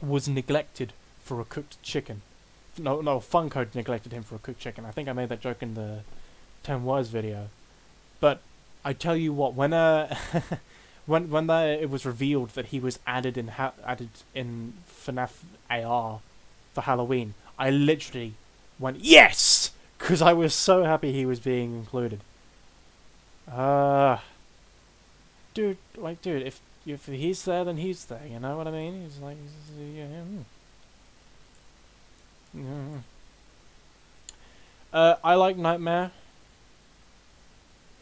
S1: was neglected for a cooked chicken. No, no, Funko neglected him for a cooked chicken. I think I made that joke in the 10 words video. But I tell you what, when uh, when when the, it was revealed that he was added in added in FNAF AR for Halloween, I literally went yes because I was so happy he was being included. Uh, dude, like, dude, if if he's there, then he's there. You know what I mean? He's like, yeah. Yeah. Uh, I like Nightmare.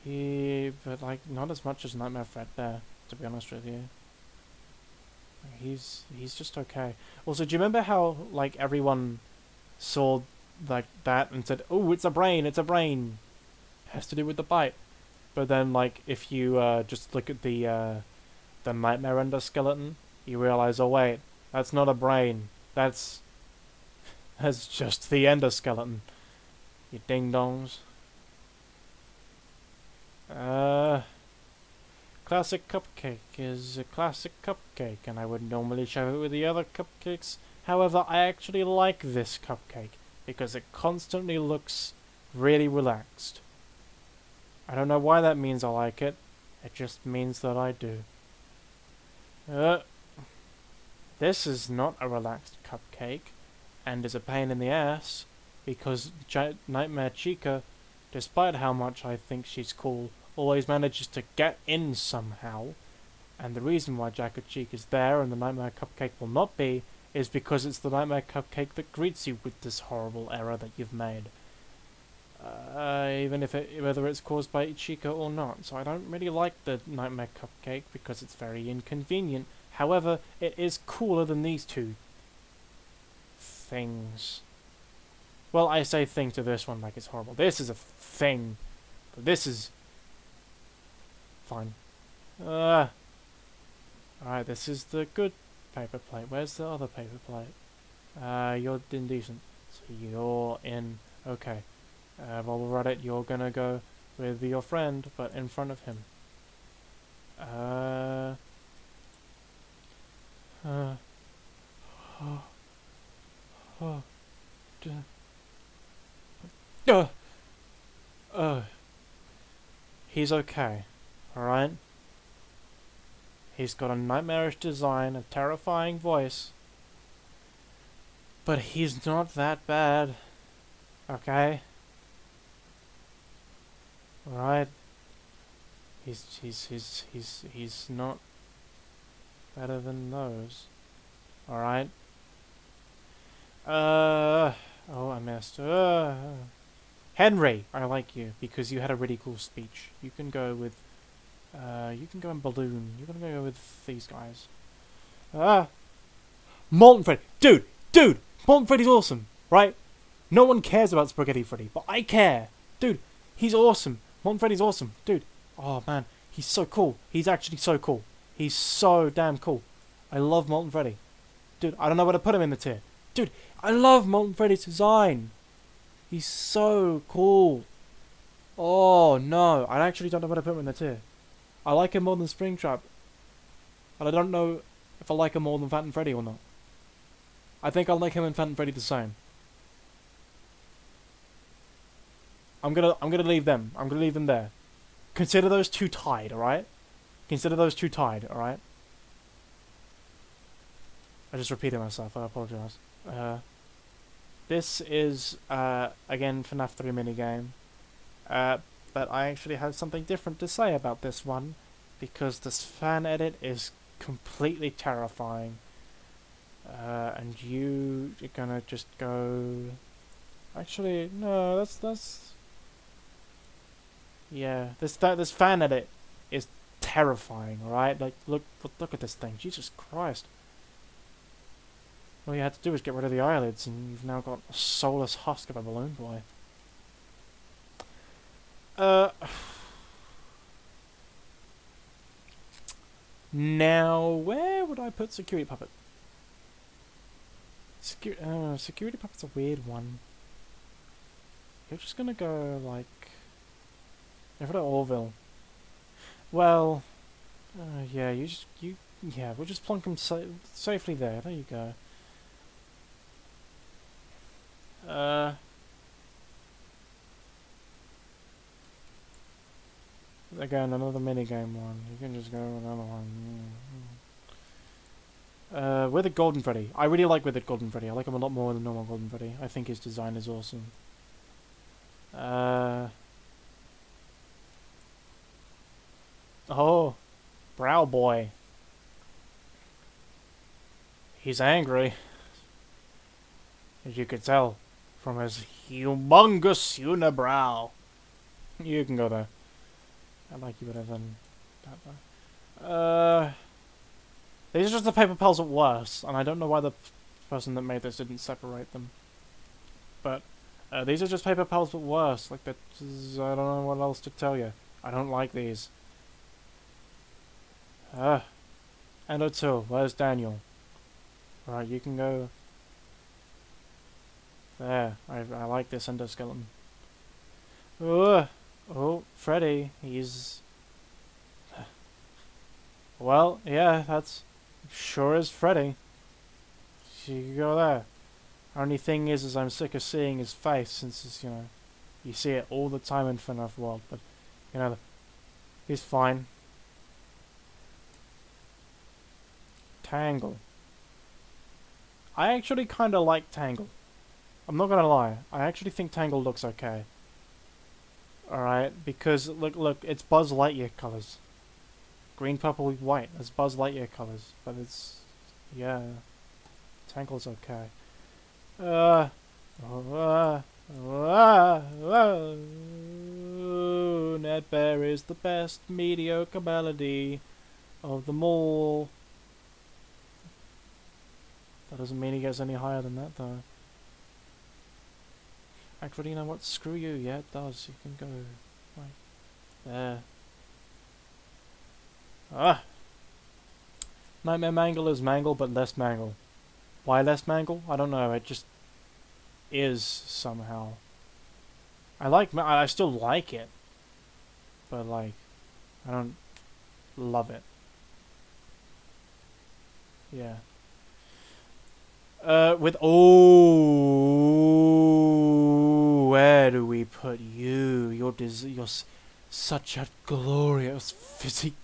S1: He, but like not as much as Nightmare Fredbear, to be honest with you. He's he's just okay. Also, do you remember how like everyone saw like that and said, "Oh, it's a brain, it's a brain." it has to do with the bite. But then, like, if you uh, just look at the uh, the Nightmare endoskeleton, you realize, oh wait, that's not a brain. That's that's just the endoskeleton. You ding dongs. Uh, classic cupcake is a classic cupcake, and I would normally share it with the other cupcakes. However, I actually like this cupcake because it constantly looks really relaxed. I don't know why that means I like it. It just means that I do. Uh, this is not a relaxed cupcake, and is a pain in the ass, because Nightmare Chica, despite how much I think she's cool, always manages to get in somehow. And the reason why Jack Cheek is there and the Nightmare Cupcake will not be, is because it's the Nightmare Cupcake that greets you with this horrible error that you've made. Uh, even if it, whether it's caused by Ichika or not. So I don't really like the Nightmare Cupcake because it's very inconvenient. However, it is cooler than these two things. Well, I say thing to this one like it's horrible. This is a thing. But this is fine. Uh, Alright, this is the good paper plate. Where's the other paper plate? Uh, you're indecent. So you're in. Okay. Uh, at it, you're gonna go with your friend, but in front of him. Uh. Uh. Oh. Oh. Uh. Uh. He's okay. Alright? He's got a nightmarish design, a terrifying voice. But he's not that bad. Okay? Alright? He's, he's, he's, he's, he's not better than those. Alright? Uh, oh, I missed. Uh, Henry, I like you because you had a really cool speech. You can go with, uh, you can go in Balloon. You're gonna go with these guys. Ah, Molten Freddy, dude, dude, Molten Freddy's awesome, right? No one cares about Spaghetti Freddy, but I care, dude. He's awesome. Molten Freddy's awesome, dude. Oh man, he's so cool. He's actually so cool. He's so damn cool. I love Molten Freddy, dude. I don't know where to put him in the tier, dude. I love Molten Freddy's design. He's so cool. Oh no, I actually don't know where to put him in the tier. I like him more than Springtrap. And I don't know if I like him more than Phantom Freddy or not. I think I like him and Phantom Freddy the same. I'm gonna I'm gonna leave them. I'm gonna leave them there. Consider those two tied, alright? Consider those two tied, alright? I just repeated myself, I apologize. Uh, this is, uh, again, FNAF 3 minigame. Uh, but I actually have something different to say about this one, because this fan edit is completely terrifying. Uh, and you are gonna just go... Actually, no, that's, that's... Yeah, this, that, this fan edit is terrifying, alright? Like, look, look at this thing, Jesus Christ. All you had to do was get rid of the eyelids and you've now got a soulless husk of a balloon boy. Uh... Now, where would I put Security Puppet? Secu uh, security Puppet's a weird one. You're just gonna go, like... Over to Orville. Well... Uh, yeah, you just... you Yeah, we'll just plunk him sa safely there. There you go. Uh, Again, another minigame one. You can just go another one. Uh, Withered Golden Freddy. I really like Withered Golden Freddy. I like him a lot more than normal Golden Freddy. I think his design is awesome. Uh... Oh, Brow Boy. He's angry. As you could tell from his humongous unibrow. You can go there. I like you better than that. Uh, these are just the paper pals at worst, and I don't know why the person that made this didn't separate them. But uh, these are just paper pals at worst. Like that, I don't know what else to tell you. I don't like these. Ah, Endo 2, where's Daniel? Right, you can go. There, I I like this endoskeleton. Ugh. Oh, Freddy, he's... Well, yeah, that's sure is Freddy. You can go there. Only thing is, is I'm sick of seeing his face since it's, you know, you see it all the time in FNAF World, but, you know, he's fine. Tangle. I actually kind of like Tangle. I'm not gonna lie, I actually think Tangle looks okay. Alright, because look, look, it's Buzz Lightyear colors. Green, purple, white. It's Buzz Lightyear colors, but it's yeah. Tangle's okay. Uh, uh, uh, uh, Nedd Bear is the best mediocre melody of them all. That doesn't mean he gets any higher than that, though. Actually, know what? Screw you. Yeah, it does. You can go right there. Ah! Nightmare Mangle is Mangle, but less Mangle. Why less Mangle? I don't know. It just is somehow. I like. I still like it, but like, I don't love it. Yeah. Uh, with oh, where do we put you? You're des- you're such a glorious physique.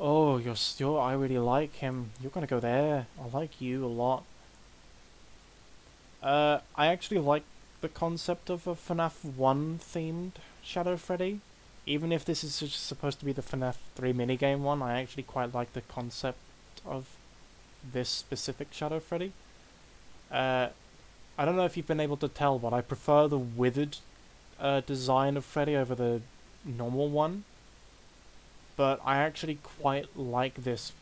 S1: Oh, you're still. I really like him. You're gonna go there. I like you a lot. Uh, I actually like the concept of a FNAF 1 themed Shadow Freddy. Even if this is supposed to be the FNAF 3 minigame one, I actually quite like the concept of this specific Shadow Freddy. Uh, I don't know if you've been able to tell, but I prefer the withered uh, design of Freddy over the normal one. But I actually quite like this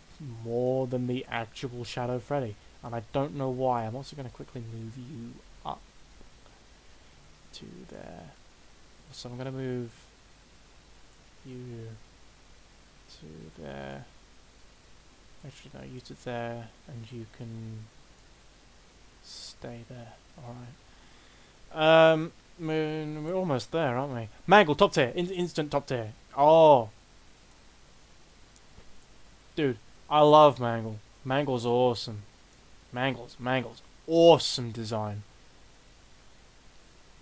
S1: more than the actual Shadow Freddy. And I don't know why. I'm also going to quickly move you up to there. So I'm going to move you to there. Actually, no, use it there, and you can stay there. Alright. Um, we're almost there, aren't we? Mangle, top tier. In instant top tier. Oh. Dude, I love Mangle. Mangle's awesome. Mangle's, Mangle's awesome design.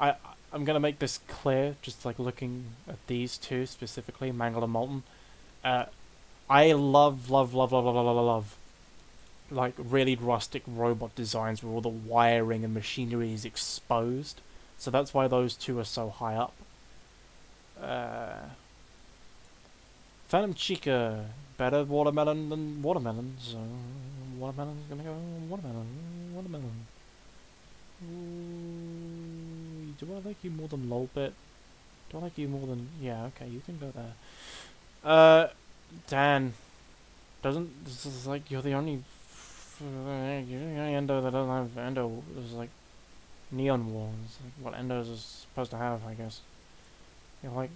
S1: I, I'm gonna make this clear, just like looking at these two specifically, Mangle and Molten. Uh, I love, love, love, love, love, love, love, like really rustic robot designs where all the wiring and machinery is exposed. So that's why those two are so high up. Uh, Phantom Chica, better watermelon than watermelon, so watermelon's gonna go watermelon, watermelon. Ooh, do I like you more than Lolbit? Do I like you more than... Yeah, okay, you can go there. Uh, Dan. Doesn't... This is like, you're the only... You're the only endo that doesn't have endo. There's like... Neon walls. Like what endos is supposed to have, I guess. You're like...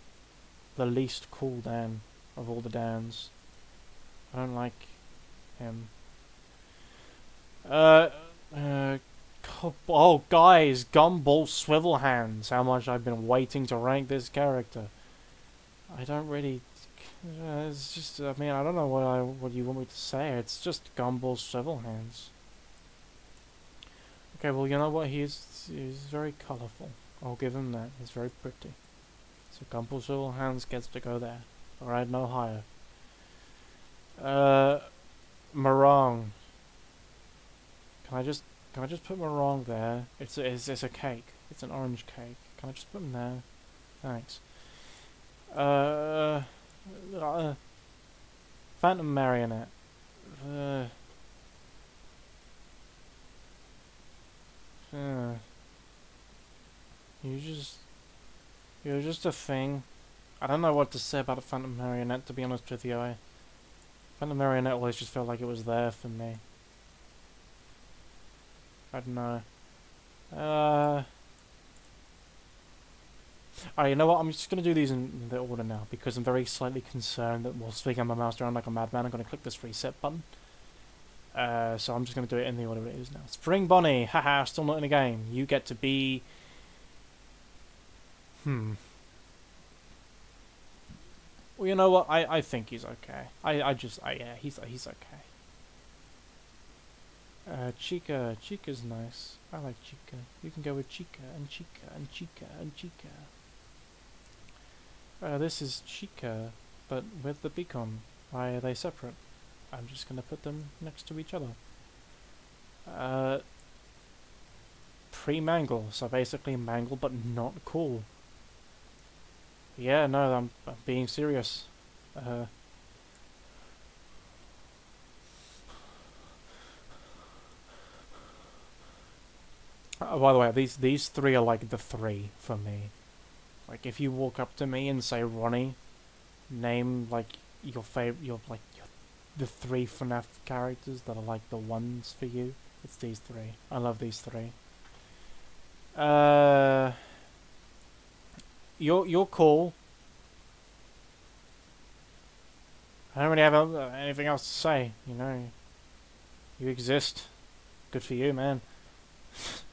S1: The least cool Dan of all the Dans. I don't like him. Uh... Uh... Oh, guys, Gumball Swivel Hands. How much I've been waiting to rank this character. I don't really it's just, I mean, I don't know what I what you want me to say. It's just Gumball Swivel Hands. Okay, well, you know what? He's he's very colourful. I'll give him that. He's very pretty. So Compulsory Hands gets to go there. Alright, no higher. Uh, Marong. Can I just can I just put Marong there? It's a, it's, it's a cake. It's an orange cake. Can I just put him there? Thanks. Uh, uh Phantom Marionette. Uh, uh, you just you're just a thing. I don't know what to say about a Phantom Marionette, to be honest with you. I, Phantom Marionette always just felt like it was there for me. I don't know. Uh... Alright, you know what? I'm just going to do these in the order now, because I'm very slightly concerned that while swinging my mouse around like a madman, I'm going to click this reset button. Uh, so I'm just going to do it in the order it is now. Spring Bonnie! Haha, still not in the game. You get to be... Hmm. Well, you know what? I, I think he's okay. I, I just... I, yeah, he's, he's okay. Uh, Chica. Chica's nice. I like Chica. You can go with Chica and Chica and Chica and Chica. Uh, this is Chica, but with the beacon. Why are they separate? I'm just gonna put them next to each other. Uh, pre-mangle, so basically mangle but not cool. Yeah, no, I'm, I'm being serious. Uh, oh, by the way, these these three are like the three for me. Like if you walk up to me and say Ronnie, name like your favorite, your like your, the three FNAF characters that are like the ones for you. It's these three. I love these three. Uh, you're you're. I don't really have anything else to say. You know, you exist. Good for you, man.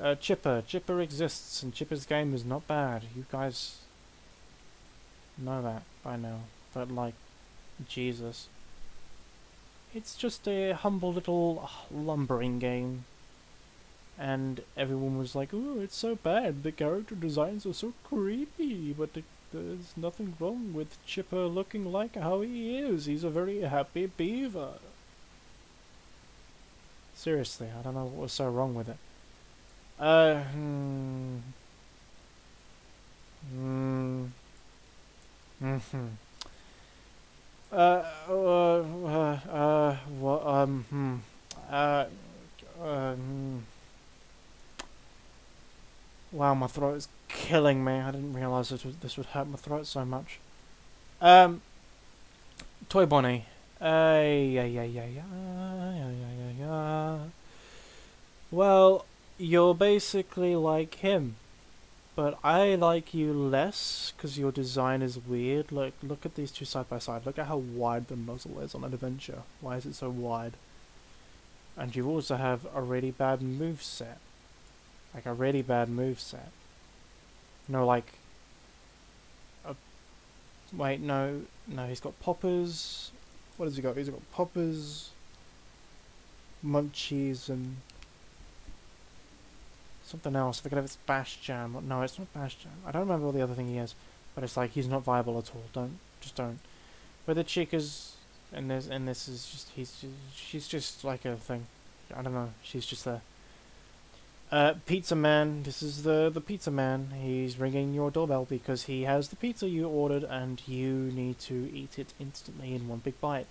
S1: Uh, Chipper. Chipper exists, and Chipper's game is not bad. You guys know that by now. But, like, Jesus. It's just a humble little lumbering game. And everyone was like, oh, it's so bad. The character designs are so creepy. But the, there's nothing wrong with Chipper looking like how he is. He's a very happy beaver. Seriously, I don't know what was so wrong with it. Uh, hmm. Hmm. Hmm. uh, Uh, uh, uh, um. Uh, uh. Wow, my throat is killing me. I didn't realise this, this would hurt my throat so much. Um, Toy Bonnie. Uh, yeah, yeah, yeah, yeah, yeah, yeah, yeah. Well, you're basically like him. But I like you less because your design is weird. Look, look at these two side by side. Look at how wide the muzzle is on adventure. Why is it so wide? And you also have a really bad move set. Like a really bad move set. No, like... A, wait, no, no, he's got poppers. What has he got? He's got poppers, munchies, and something else. I forget if it's Bash Jam. No, it's not Bash Jam. I don't remember what the other thing he has, but it's like he's not viable at all. Don't just don't. But the chick is, and this and this is just he's she's just like a thing. I don't know. She's just there. Uh, pizza man. This is the the pizza man. He's ringing your doorbell because he has the pizza you ordered, and you need to eat it instantly in one big bite.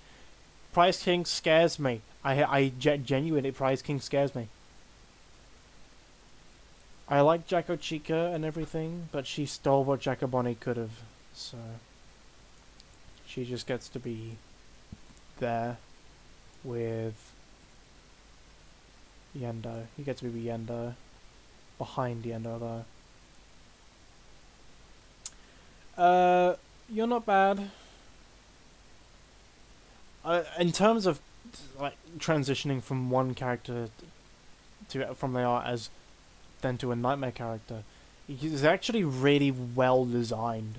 S1: Prize King scares me. I I genuinely Prize King scares me. I like Jack-O-Chica and everything, but she stole what Jack-O-Bonnie could have, so she just gets to be there with Yenndo. You get to be Yenndo. Behind Yenndo, though. Uh, you're not bad. Uh, in terms of like transitioning from one character to from they are as than to a Nightmare character. He's actually really well designed.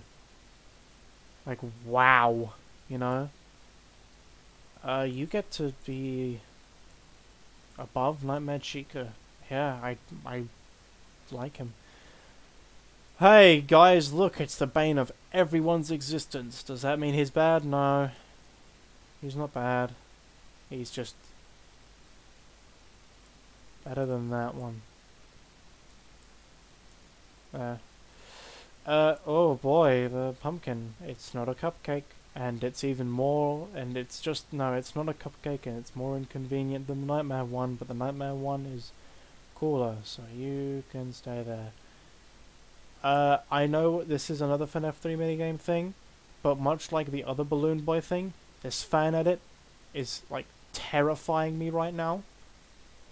S1: Like, wow, you know? Uh, you get to be above Nightmare Chica. Yeah, I, I like him. Hey guys, look, it's the bane of everyone's existence. Does that mean he's bad? No. He's not bad. He's just better than that one. Uh, uh, oh boy, the pumpkin. It's not a cupcake. And it's even more, and it's just, no, it's not a cupcake, and it's more inconvenient than the Nightmare one, but the Nightmare one is cooler, so you can stay there. Uh, I know this is another FNAF 3 minigame thing, but much like the other Balloon Boy thing, this fan edit is, like, terrifying me right now.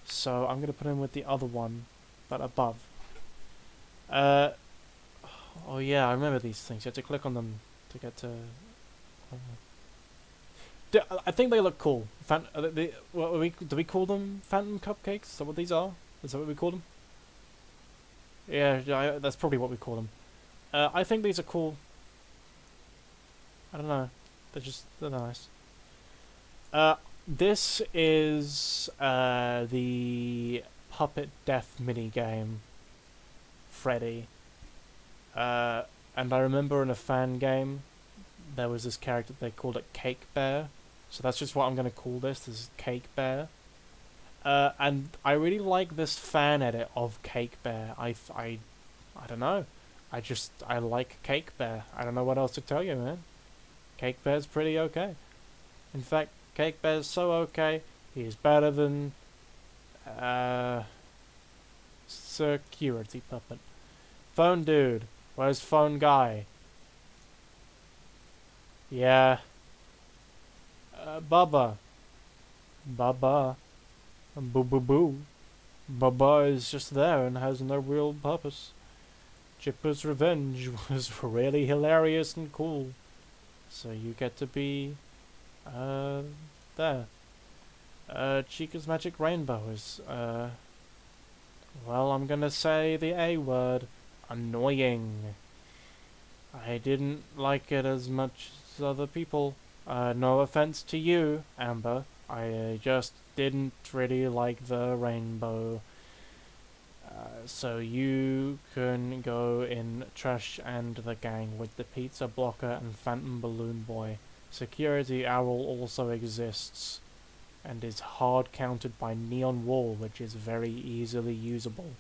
S1: So I'm going to put in with the other one, but above. Uh, oh yeah, I remember these things. You have to click on them to get to... I think they look cool. They, what, we, do we call them phantom cupcakes? Is that what these are? Is that what we call them? Yeah, yeah that's probably what we call them. Uh, I think these are cool. I don't know. They're just, they're nice. Uh, this is uh, the Puppet Death minigame, Freddy. Uh, and I remember in a fan game, there was this character, they called it Cake Bear. So that's just what I'm going to call this, this is Cake Bear. Uh, and I really like this fan edit of Cake Bear. I, I, I don't know. I just, I like Cake Bear. I don't know what else to tell you, man. Cake Bear's pretty okay. In fact, Cake Bear's so okay, he's better than, uh, Security Puppet. Phone Dude. Where's Phone Guy? Yeah. Uh, Bubba. Bubba. Boo boo boo. Bubba is just there and has no real purpose. Chipper's revenge was really hilarious and cool. So you get to be, uh, there. Uh, Chica's Magic Rainbow is, uh, well, I'm gonna say the A word. Annoying. I didn't like it as much as other people. Uh, no offense to you, Amber. I just didn't really like the rainbow. Uh, so you can go in Trash and the Gang with the Pizza Blocker and Phantom Balloon Boy. Security Owl also exists and is hard countered by Neon Wall, which is very easily usable.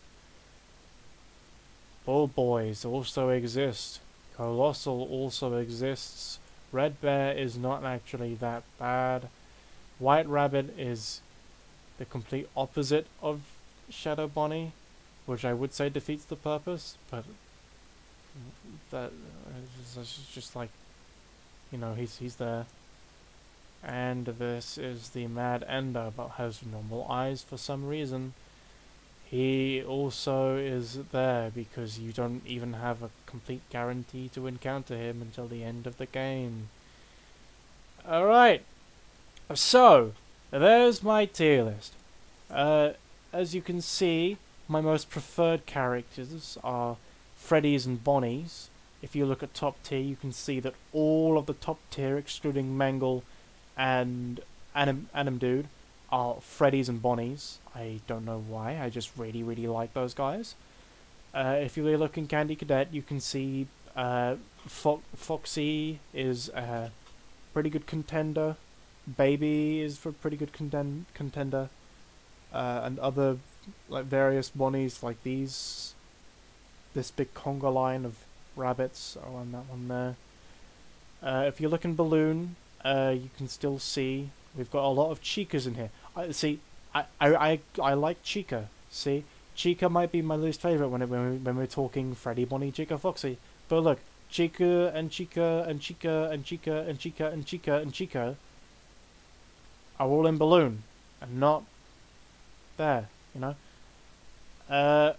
S1: Bull Boys also exist. Colossal also exists. Red Bear is not actually that bad. White Rabbit is the complete opposite of Shadow Bonnie, which I would say defeats the purpose, but that is just like, you know, he's he's there. And this is the Mad Endo, but has normal eyes for some reason. He also is there because you don't even have a complete guarantee to encounter him until the end of the game. Alright, so, there's my tier list. Uh, as you can see, my most preferred characters are Freddy's and Bonnie's. If you look at top tier, you can see that all of the top tier, excluding Mangle and Anim, Anim Dude, are Freddy's and Bonnie's. I don't know why, I just really, really like those guys. Uh, if you look in Candy Cadet, you can see uh, Fo Foxy is a pretty good contender. Baby is a pretty good contend contender. Uh, and other like various Bonnies like these. This big conga line of rabbits are on that one there. Uh, if you look in Balloon, uh, you can still see we've got a lot of Chicas in here. I see. I I I, like Chica. See, Chica might be my least favorite when it, when, we, when we're talking Freddy, Bonnie, Chica, Foxy. But look, Chica and Chica and Chica and Chica and Chica and Chica and Chica are all in Balloon and not there. You know. Uh,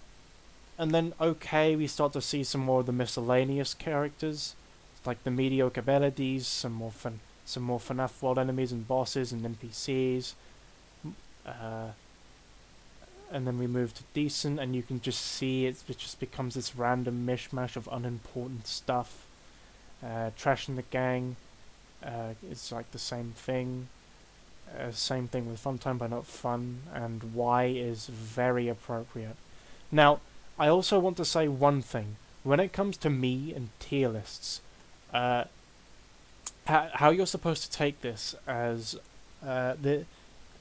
S1: and then okay, we start to see some more of the miscellaneous characters, like the mediocre melodies, some more fun some more FNAF world enemies and bosses and NPCs. Uh, and then we move to decent, and you can just see it, it just becomes this random mishmash of unimportant stuff. Uh, Trash in the Gang uh, is like the same thing. Uh, same thing with Fun Time but not Fun, and Y is very appropriate. Now, I also want to say one thing. when it comes to me and tier lists, uh, how, how you're supposed to take this as uh, the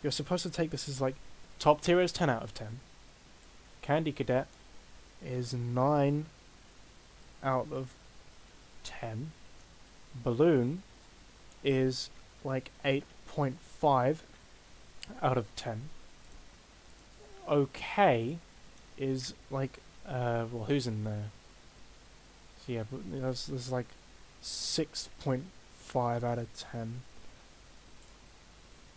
S1: you're supposed to take this as like top tier is 10 out of 10 candy cadet is 9 out of 10 balloon is like 8.5 out of 10 okay is like uh well who's in there? So yeah but there's, there's like 6.5 out of 10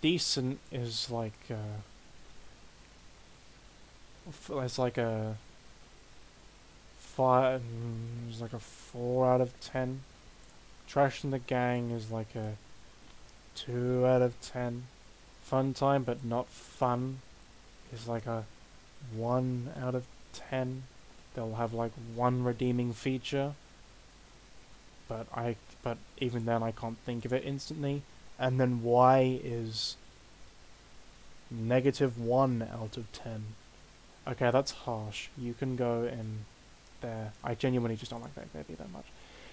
S1: decent is like uh it's like a five mm, it's like a 4 out of 10 trash in the gang is like a 2 out of 10 fun time but not fun is like a 1 out of 10 they'll have like one redeeming feature but I but even then I can't think of it instantly. And then Y is negative 1 out of 10 okay that's harsh. You can go in there. I genuinely just don't like that baby that much.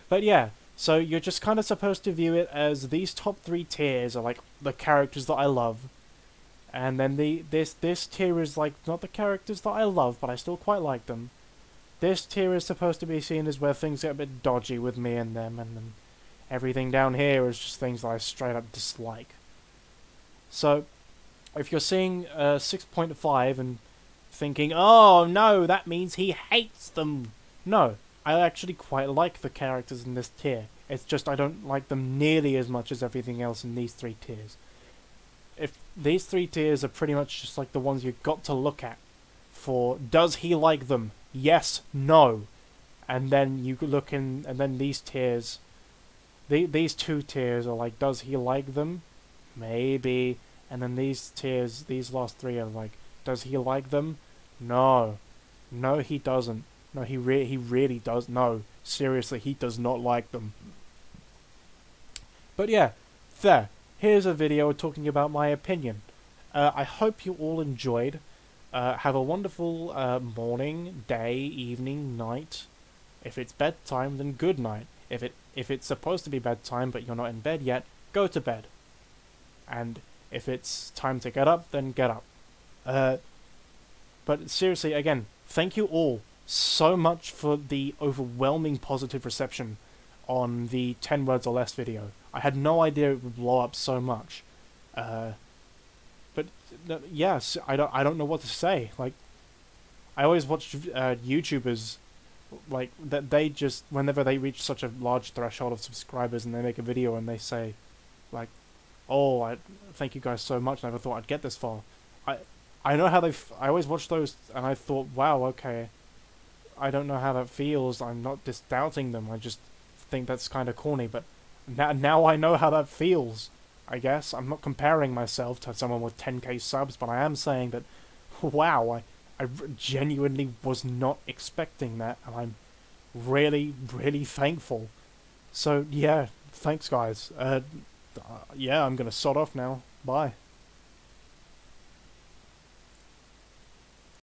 S1: But yeah so you're just kind of supposed to view it as these top three tiers are like the characters that I love. And then the this this tier is like not the characters that I love, but I still quite like them. This tier is supposed to be seen as where things get a bit dodgy with me and them, and then everything down here is just things that I straight up dislike. So, if you're seeing uh, 6.5 and thinking, oh no, that means he hates them. No, I actually quite like the characters in this tier. It's just I don't like them nearly as much as everything else in these three tiers if these three tiers are pretty much just like the ones you've got to look at for does he like them? Yes, no. And then you look in, and then these tiers, the, these two tiers are like, does he like them? Maybe. And then these tiers, these last three are like, does he like them? No. No, he doesn't. No, he re- he really does. No, seriously, he does not like them. But yeah, there here's a video talking about my opinion. Uh, I hope you all enjoyed. Uh, have a wonderful uh, morning, day, evening, night. If it's bedtime, then good night. If it if it's supposed to be bedtime but you're not in bed yet, go to bed. And if it's time to get up, then get up. Uh, but seriously, again, thank you all so much for the overwhelming positive reception on the 10 words or less video. I had no idea it would blow up so much. Uh, but yes, I don't I don't know what to say. Like I always watch uh, YouTubers like that they just whenever they reach such a large threshold of subscribers and they make a video and they say like oh I thank you guys so much. Never thought I'd get this far. I I know how they I always watch those and I thought wow okay I don't know how that feels. I'm not just doubting them. I just think that's kind of corny, but now, now I know how that feels. I guess I'm not comparing myself to someone with 10k subs, but I am saying that, wow, I, I genuinely was not expecting that, and I'm really, really thankful. So yeah, thanks guys. Uh, yeah, I'm gonna sod off now. Bye.